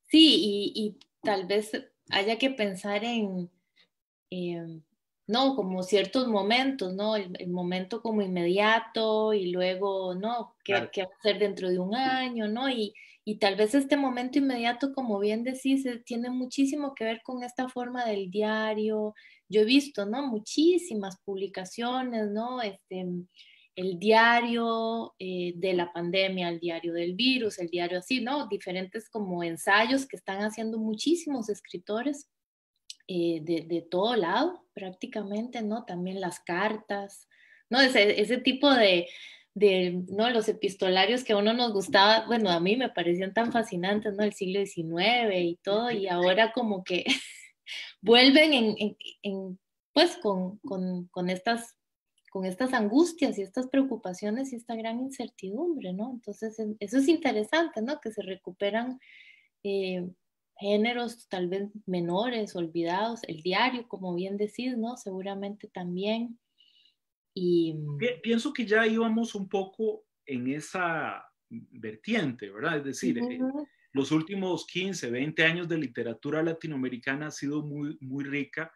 Sí, y, y tal vez haya que pensar en, eh, no, como ciertos momentos, ¿no? El, el, momento como inmediato y luego, ¿no? ¿Qué, claro. ¿qué, va a hacer dentro de un año, ¿no? Y, y, tal vez este momento inmediato, como bien decís, tiene muchísimo que ver con esta forma del diario. Yo he visto, ¿no? Muchísimas publicaciones, ¿no? Este, el diario eh, de la pandemia, el diario del virus, el diario así, ¿no? Diferentes como ensayos que están haciendo muchísimos escritores eh, de, todo lado, prácticamente, ¿no? También las cartas, ¿no? Ese, ese tipo de, de, ¿no? Los epistolarios que a uno nos gustaba, bueno, a mí me parecían tan fascinantes, ¿no? El siglo XIX y todo, y ahora como que vuelven en, en, en pues, con, con, con, estas con estas angustias y estas preocupaciones y esta gran incertidumbre, ¿no? Entonces, eso es interesante, ¿no? Que se recuperan eh, géneros tal vez menores, olvidados, el diario, como bien decís, ¿no? Seguramente también. Y... Pienso que ya íbamos un poco en esa vertiente, ¿verdad? Es decir, uh -huh. los últimos 15, 20 años de literatura latinoamericana ha sido muy, muy rica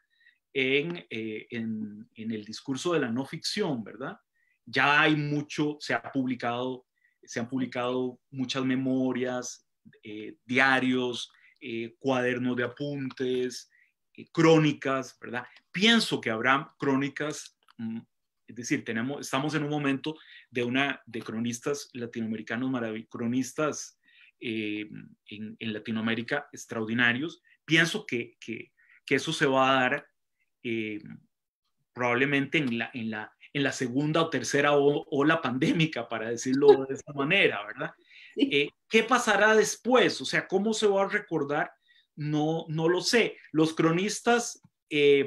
en, eh, en, en el discurso de la no ficción, ¿verdad? Ya hay mucho, se ha publicado, se han publicado muchas memorias, eh, diarios, eh, cuadernos de apuntes, eh, crónicas, ¿verdad? Pienso que habrá crónicas, mm, es decir, tenemos, estamos en un momento de una de cronistas latinoamericanos, cronistas eh, en, en, Latinoamérica extraordinarios. Pienso que, que, que, eso se va a dar eh, probablemente en la, en, la, en la segunda o tercera ola pandémica, para decirlo de esa manera, ¿verdad? Eh, ¿Qué pasará después? O sea, ¿cómo se va a recordar? No, no lo sé. Los cronistas eh,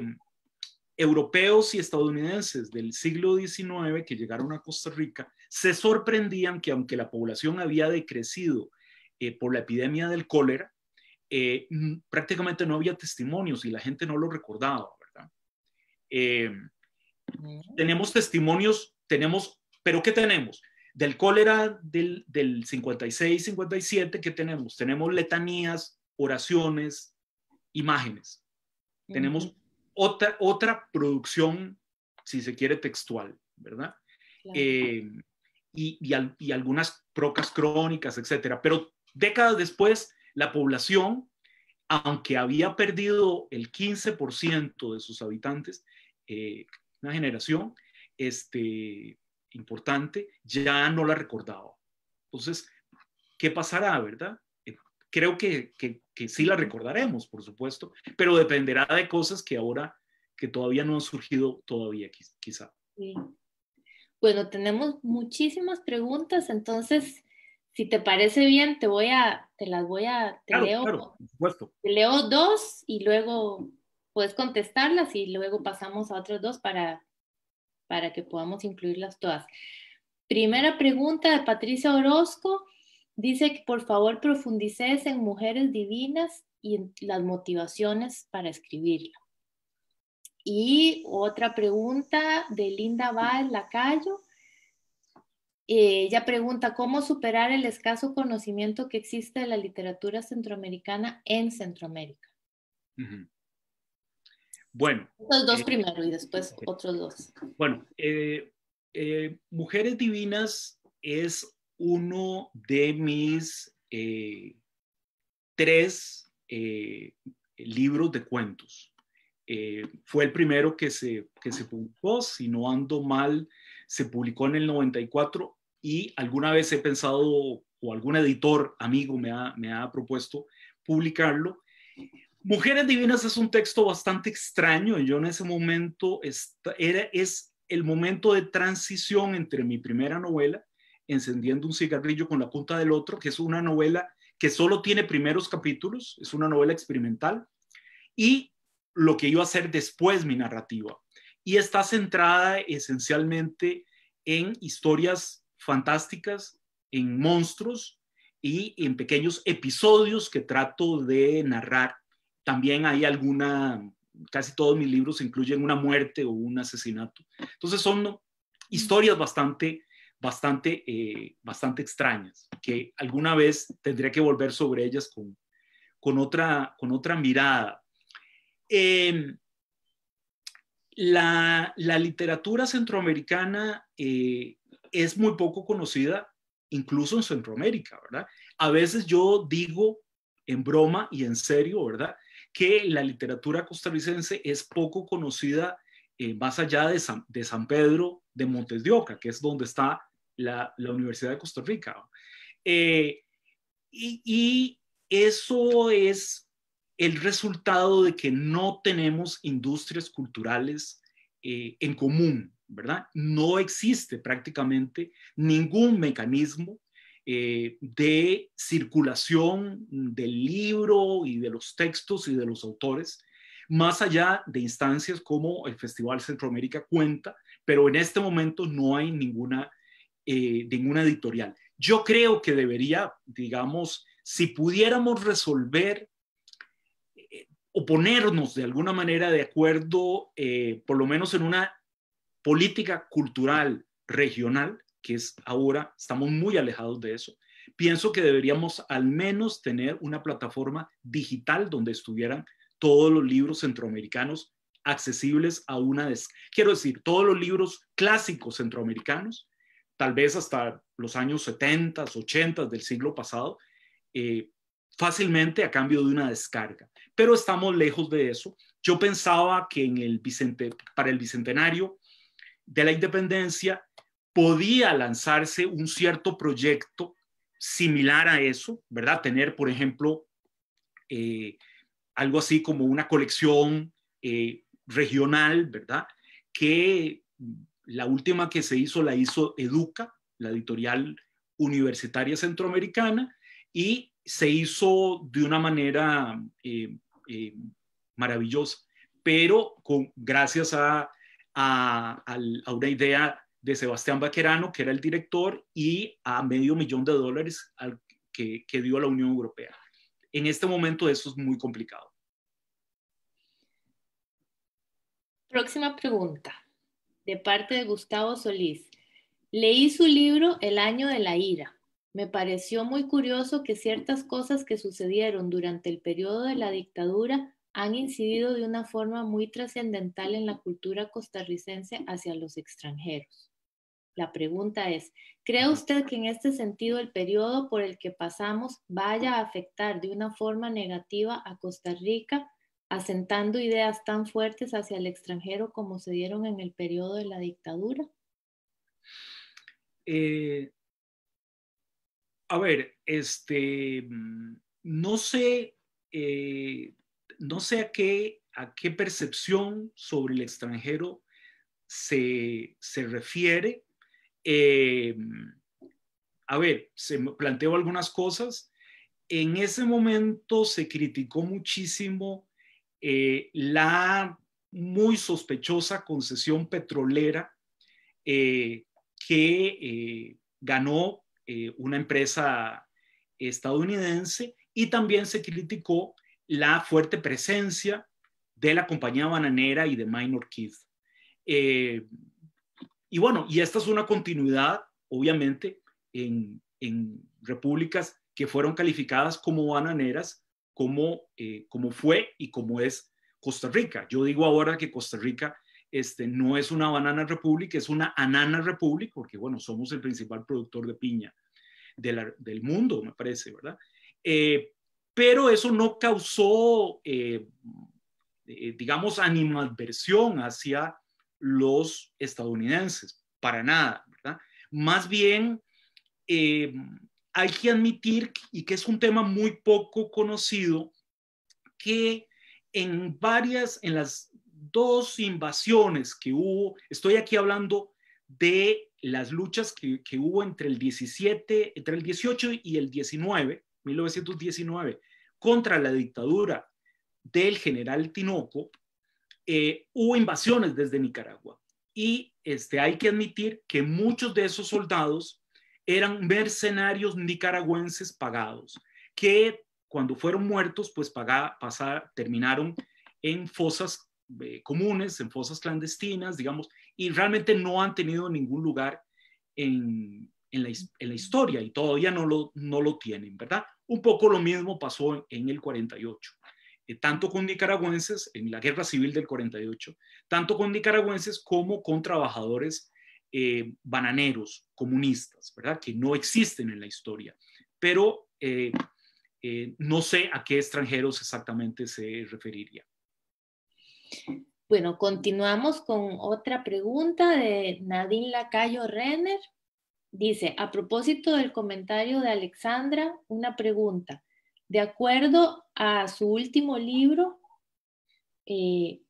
europeos y estadounidenses del siglo XIX que llegaron a Costa Rica se sorprendían que aunque la población había decrecido eh, por la epidemia del cólera, eh, prácticamente no había testimonios y la gente no lo recordaba, ¿verdad? Eh, tenemos testimonios, tenemos, pero ¿qué tenemos? Del cólera del, del 56-57, ¿qué tenemos? Tenemos letanías, oraciones, imágenes. Uh -huh. Tenemos otra, otra producción, si se quiere, textual, ¿verdad? Claro. Eh, y, y, al, y, algunas procas crónicas, etcétera. Pero décadas después, la población, aunque había perdido el 15% de sus habitantes, eh, una generación, este, importante, ya no la recordaba. Entonces, ¿qué pasará, verdad? Eh, creo que, que, que, sí la recordaremos, por supuesto, pero dependerá de cosas que ahora, que todavía no han surgido todavía, quizá. Sí. Bueno, tenemos muchísimas preguntas, entonces, si te parece bien, te voy a, te las voy a, te claro, leo, claro, por supuesto. te leo dos y luego puedes contestarlas y luego pasamos a otros dos para para que podamos incluirlas todas. Primera pregunta de Patricia Orozco. Dice que por favor profundices en mujeres divinas y las motivaciones para escribirla. Y otra pregunta de Linda Baez Lacayo. Ella pregunta, ¿cómo superar el escaso conocimiento que existe de la literatura centroamericana en Centroamérica? Bueno. Los dos eh, primero y después otros dos. Bueno, eh, eh, Mujeres Divinas es uno de mis tres libros de cuentos. fue el primero que se, que se publicó, si no ando mal, se publicó en el 94 y alguna vez he pensado o algún editor amigo me ha, me ha propuesto publicarlo. Mujeres Divinas es un texto bastante extraño. Yo en ese momento era, es el momento de transición entre mi primera novela, Encendiendo un cigarrillo con la punta del otro, que es una novela que solo tiene primeros capítulos, es una novela experimental, y lo que iba a ser después mi narrativa. Y está centrada esencialmente en historias fantásticas, en monstruos y en pequeños episodios que trato de narrar. También hay alguna, casi todos mis libros incluyen una muerte o un asesinato. Entonces son historias bastante, bastante, eh, bastante extrañas, que alguna vez tendré que volver sobre ellas con, con, otra, con otra mirada. Em, la, la, literatura centroamericana eh, es muy poco conocida, incluso en Centroamérica, ¿verdad? A veces yo digo en broma y en serio, ¿verdad? Que la literatura costarricense es poco conocida eh, más allá de San, Pedro de Montes de Oca, que es donde está la, la Universidad de Costa Rica. Eh, y, y eso es el resultado de que no tenemos industrias culturales eh, en común, ¿verdad? No existe prácticamente ningún mecanismo eh, de circulación del libro y de los textos y de los autores, más allá de instancias como el Festival Centroamérica cuenta, pero en este momento no hay ninguna, eh, ninguna editorial. Yo creo que debería, digamos, si pudiéramos resolver eh, o ponernos de alguna manera de acuerdo, por lo menos en una política cultural regional, que es ahora, estamos muy alejados de eso. Pienso que deberíamos al menos tener una plataforma digital donde estuvieran todos los libros centroamericanos accesibles a una, quiero decir, todos los libros clásicos centroamericanos, tal vez hasta los años 70, 80 del siglo pasado, eh, fácilmente a cambio de una descarga. Pero estamos lejos de eso. Yo pensaba que en el Vicente, para el Bicentenario de la independencia podía lanzarse un cierto proyecto similar a eso, ¿verdad? Tener, por ejemplo, eh, algo así como una colección eh, regional, ¿verdad? Que la última que se hizo la hizo Educa, la editorial universitaria centroamericana, y se hizo de una manera eh, maravillosa, pero con, gracias a a, una idea de Sebastián Baquerano, que era el director, y a medio millón de dólares que, que dio la Unión Europea. En este momento eso es muy complicado. Próxima pregunta, de parte de Gustavo Solís. Leí su libro El año de la ira. Me pareció muy curioso que ciertas cosas que sucedieron durante el periodo de la dictadura han incidido de una forma muy trascendental en la cultura costarricense hacia los extranjeros. La pregunta es, ¿cree usted que en este sentido el periodo por el que pasamos vaya a afectar de una forma negativa a Costa Rica, asentando ideas tan fuertes hacia el extranjero como se dieron en el periodo de la dictadura? Eh, a ver, este, mm, no sé eh, no sé a qué, a qué percepción sobre el extranjero se, refiere. Eh, a ver, se planteó algunas cosas. En ese momento se criticó muchísimo eh, la muy sospechosa concesión petrolera eh, que ganó una empresa estadounidense y también se criticó la fuerte presencia de la compañía bananera y de Minor Keith. Y bueno, y esta es una continuidad, obviamente, en, repúblicas que fueron calificadas como bananeras, como, eh, como fue y como es Costa Rica. Yo digo ahora que Costa Rica este, no es una banana república, es una anana república, porque bueno, somos el principal productor de piña del mundo, me parece, ¿verdad? Eh, pero eso no causó, eh, eh, digamos, animadversión hacia los estadounidenses, para nada, ¿verdad? Más bien, eh, hay que admitir, y que es un tema muy poco conocido, que en varias, en las dos invasiones que hubo, estoy aquí hablando de las luchas que, que, hubo entre el 17, entre el 18 y el 19, 1919, contra la dictadura del general Tinoco, eh, hubo invasiones desde Nicaragua. Y este, hay que admitir que muchos de esos soldados eran mercenarios nicaragüenses pagados, que cuando fueron muertos, pues terminaron en fosas eh, comunes, en fosas clandestinas, digamos, y realmente no han tenido ningún lugar en, en, la, en la, historia y todavía no lo, no lo tienen, ¿verdad? Un poco lo mismo pasó en, el 48, eh, tanto con nicaragüenses en la guerra civil del 48, tanto con nicaragüenses como con trabajadores eh, bananeros, comunistas, ¿verdad? Que no existen en la historia, pero eh, no sé a qué extranjeros exactamente se referiría. Bueno, continuamos con otra pregunta de Nadine Lacayo Renner. Dice, a propósito del comentario de Alexandra, una pregunta. De acuerdo a su último libro, eh,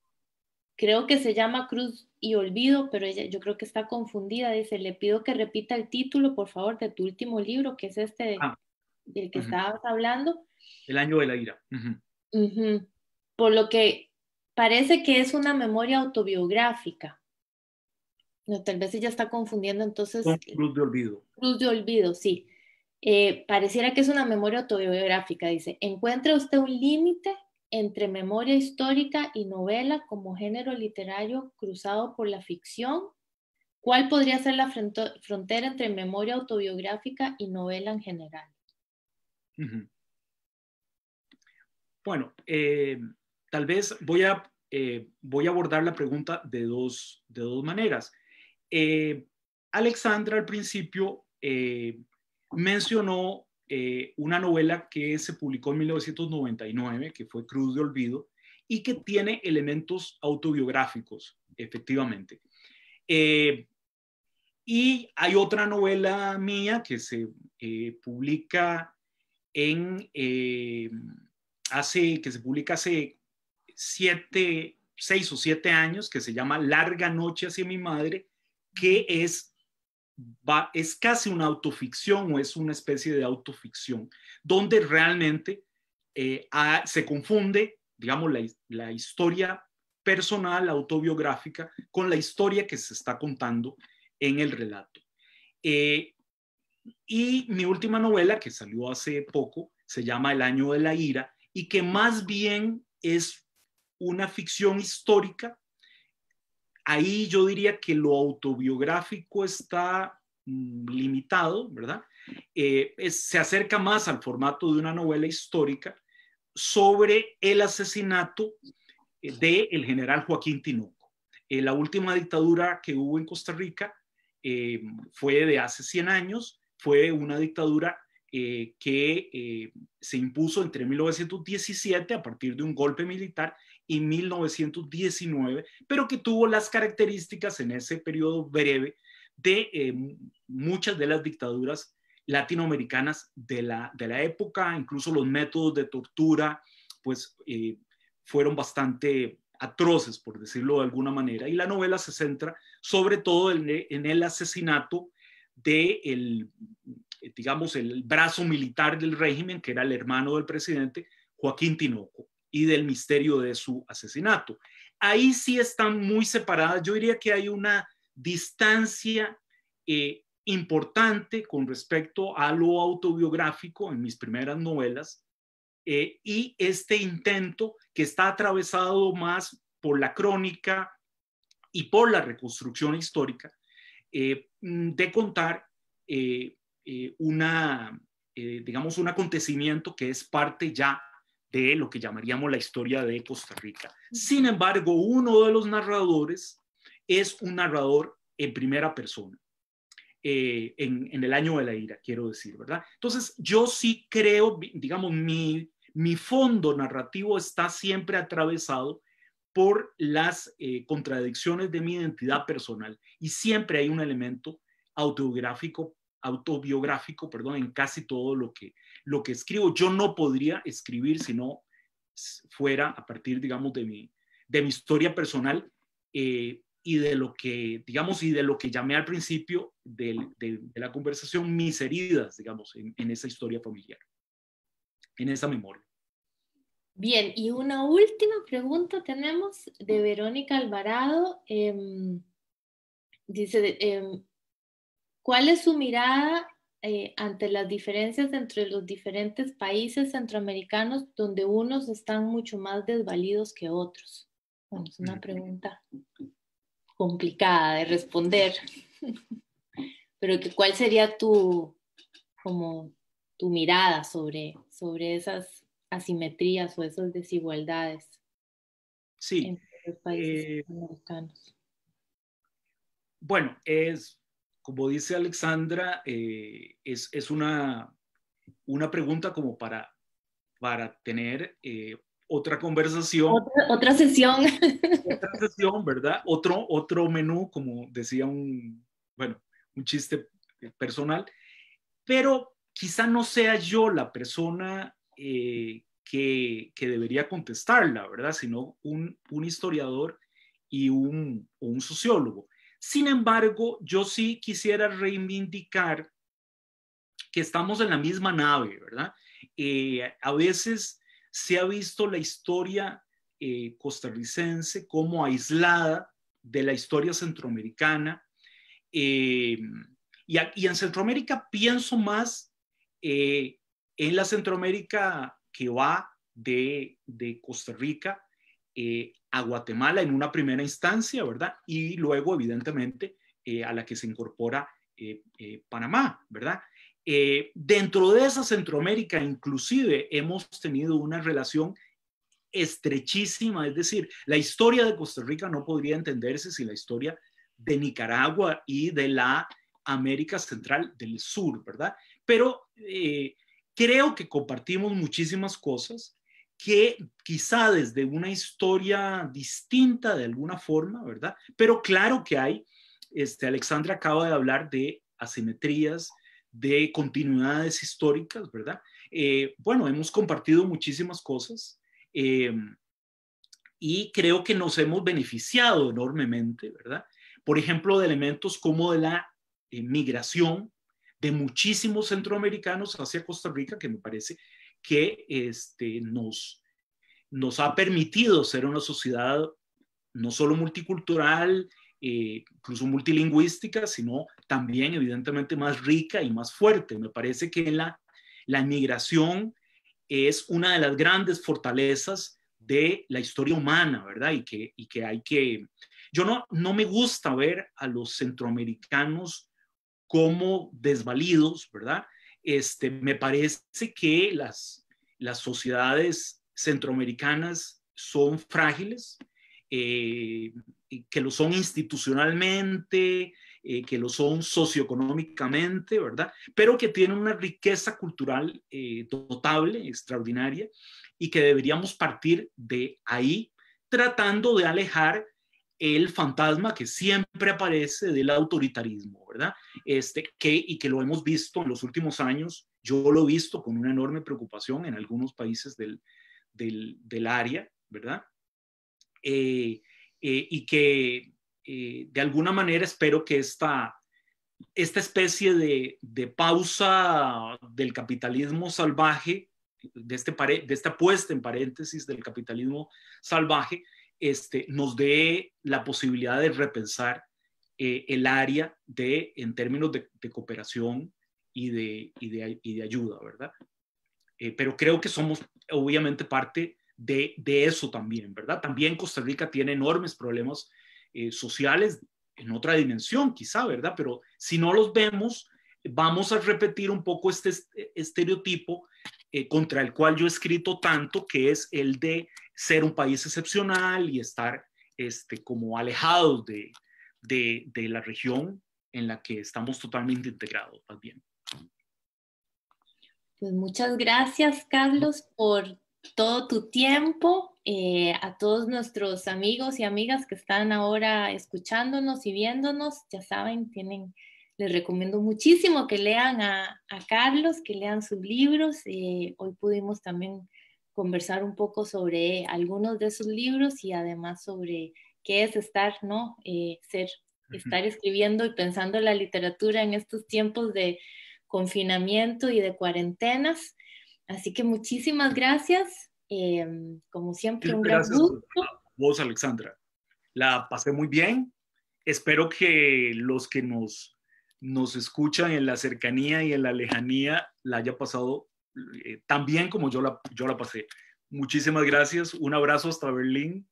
creo que se llama Cruz y Olvido, pero ella, yo creo que está confundida. Dice, le pido que repita el título, por favor, de tu último libro, que es este ah del que estabas hablando. El año de la ira. Por lo que parece que es una memoria autobiográfica. No, tal vez ella está confundiendo entonces. cruz de olvido. Cruz de olvido, sí. Eh, pareciera que es una memoria autobiográfica. Dice, ¿encuentra usted un límite entre memoria histórica y novela como género literario cruzado por la ficción? ¿Cuál podría ser la frontera entre memoria autobiográfica y novela en general? Bueno, eh, tal vez voy a, eh, voy a abordar la pregunta de dos, de dos maneras. Eh, Alexandra al principio mencionó una novela que se publicó en 1999, que fue Cruz de Olvido, y que tiene elementos autobiográficos, efectivamente. y hay otra novela mía que se publica en, eh, hace, que se publica hace siete, seis o siete años, que se llama Larga Noche hacia mi madre, que es, va, es casi una autoficción o es una especie de autoficción, donde realmente eh, se confunde, digamos, la, la, historia personal, autobiográfica, con la historia que se está contando en el relato. Eh, y mi última novela, que salió hace poco, se llama El año de la ira, y que más bien es una ficción histórica. Ahí yo diría que lo autobiográfico está mm, limitado, ¿verdad? Eh, se acerca más al formato de una novela histórica sobre el asesinato eh, del el general Joaquín Tinoco. Eh, la última dictadura que hubo en Costa Rica fue de hace 100 años fue una dictadura eh, que eh, se impuso entre 1917 a partir de un golpe militar y 1919, pero que tuvo las características en ese periodo breve de eh, muchas de las dictaduras latinoamericanas de la, de la época, incluso los métodos de tortura, pues fueron bastante atroces, por decirlo de alguna manera, y la novela se centra sobre todo en, en el asesinato de el, digamos, el brazo militar del régimen, que era el hermano del presidente, Joaquín Tinoco, y del misterio de su asesinato. Ahí sí están muy separadas. Yo diría que hay una distancia eh, importante con respecto a lo autobiográfico en mis primeras novelas eh, y este intento que está atravesado más por la crónica y por la reconstrucción histórica eh, de contar eh, eh, una, digamos, un acontecimiento que es parte ya de lo que llamaríamos la historia de Costa Rica. Sin embargo, uno de los narradores es un narrador en primera persona, en, en, el año de la ira, quiero decir, ¿verdad? Entonces, yo sí creo, digamos, mi, mi fondo narrativo está siempre atravesado por las eh, contradicciones de mi identidad personal y siempre hay un elemento autobiográfico, autobiográfico, perdón, en casi todo lo que, lo que escribo. Yo no podría escribir si no fuera a partir, digamos, de mi, de mi historia personal eh, y de lo que, digamos, y de lo que llamé al principio de, la conversación, mis heridas, digamos, en, esa historia familiar, en esa memoria. Bien, y una última pregunta tenemos de Verónica Alvarado. Em, dice, em, ¿cuál es su mirada eh, ante las diferencias entre los diferentes países centroamericanos donde unos están mucho más desvalidos que otros? Bueno, es una pregunta complicada de responder, pero ¿cuál sería tu, como, tu mirada sobre, sobre esas asimetrías o esas desigualdades sí. entre los países eh, americanos. Bueno, es, como dice Alexandra, eh, es, es, una, una pregunta como para, para tener eh, otra conversación. Otra, otra, sesión. Otra sesión, ¿verdad? Otro, otro menú, como decía un, bueno, un chiste personal. Pero quizá no sea yo la persona eh, que, debería contestarla, ¿verdad? Sino un, historiador y un, sociólogo. Sin embargo, yo sí quisiera reivindicar que estamos en la misma nave, ¿verdad? Eh, a veces se ha visto la historia eh, costarricense como aislada de la historia centroamericana. y, y, en Centroamérica pienso más en la Centroamérica que va de, Costa Rica eh, a Guatemala en una primera instancia, ¿verdad? Y luego, evidentemente, eh, a la que se incorpora eh, Panamá, ¿verdad? dentro de esa Centroamérica, inclusive, hemos tenido una relación estrechísima, es decir, la historia de Costa Rica no podría entenderse sin la historia de Nicaragua y de la América Central del Sur, ¿verdad? Pero creo que compartimos muchísimas cosas que quizá desde una historia distinta de alguna forma, ¿verdad? Pero claro que hay, este, Alexandra acaba de hablar de asimetrías, de continuidades históricas, ¿verdad? Eh, bueno, hemos compartido muchísimas cosas eh, y creo que nos hemos beneficiado enormemente, ¿verdad? Por ejemplo, de elementos como de la eh, migración, de muchísimos centroamericanos hacia Costa Rica, que me parece que este, nos, nos ha permitido ser una sociedad no solo multicultural, eh, incluso multilingüística, sino también evidentemente más rica y más fuerte. Me parece que la, la inmigración es una de las grandes fortalezas de la historia humana, ¿verdad? Y que, y que hay que... Yo no, no me gusta ver a los centroamericanos como desvalidos, ¿verdad? Este, me parece que las, las sociedades centroamericanas son frágiles, eh, que lo son institucionalmente, eh, que lo son socioeconómicamente, ¿verdad? Pero que tienen una riqueza cultural eh, notable, extraordinaria, y que deberíamos partir de ahí tratando de alejar el fantasma que siempre aparece del autoritarismo, ¿verdad? Este, que, y que lo hemos visto en los últimos años, yo lo he visto con una enorme preocupación en algunos países del, del, área, ¿verdad? Eh, eh, y que eh, de alguna manera espero que esta, esta especie de, de pausa del capitalismo salvaje, de, este de esta puesta en paréntesis del capitalismo salvaje, este, nos dé la posibilidad de repensar eh, el área de, en términos de, cooperación y de, y de, ayuda, ¿verdad? Eh, pero creo que somos obviamente parte de, eso también, ¿verdad? También Costa Rica tiene enormes problemas eh, sociales en otra dimensión, quizá, ¿verdad? Pero si no los vemos, vamos a repetir un poco este estereotipo contra el cual yo he escrito tanto, que es el de ser un país excepcional y estar este, como alejados de, de, la región en la que estamos totalmente integrados, más. Pues muchas gracias, Carlos, por todo tu tiempo, eh, a todos nuestros amigos y amigas que están ahora escuchándonos y viéndonos, ya saben, tienen, les recomiendo muchísimo que lean a, Carlos, que lean sus libros. Eh, hoy pudimos también conversar un poco sobre algunos de sus libros y además sobre qué es estar, ¿no? Eh, ser, estar escribiendo y pensando la literatura en estos tiempos de confinamiento y de cuarentenas. Así que muchísimas gracias. Eh, como siempre, un gran gusto. Vos, Alexandra. La pasé muy bien. Espero que los que nos, nos escuchan en la cercanía y en la lejanía la haya pasado eh, tan bien como yo la, yo la pasé. Muchísimas gracias. Un abrazo hasta Berlín.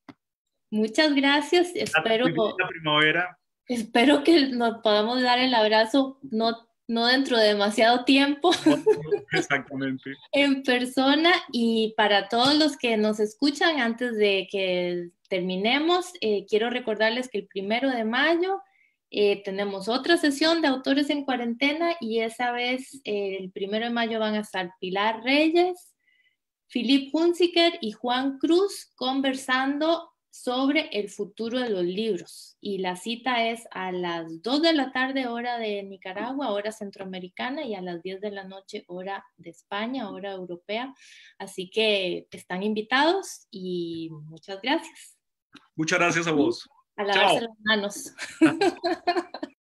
Muchas gracias. Espero, la primavera. espero que nos podamos dar el abrazo no no dentro de demasiado tiempo. Exactamente. en persona y para todos los que nos escuchan antes de que terminemos, eh, quiero recordarles que el primero de mayo eh, tenemos otra sesión de autores en cuarentena y esa vez eh, el primero de mayo van a estar Pilar Reyes, Philip Hunziker y Juan Cruz conversando sobre el futuro de los libros. Y la cita es a las 2 de la tarde hora de Nicaragua, hora centroamericana, y a las 10 de la noche hora de España, hora europea. Así que están invitados y muchas gracias. Muchas gracias a vos. A lavarse las manos.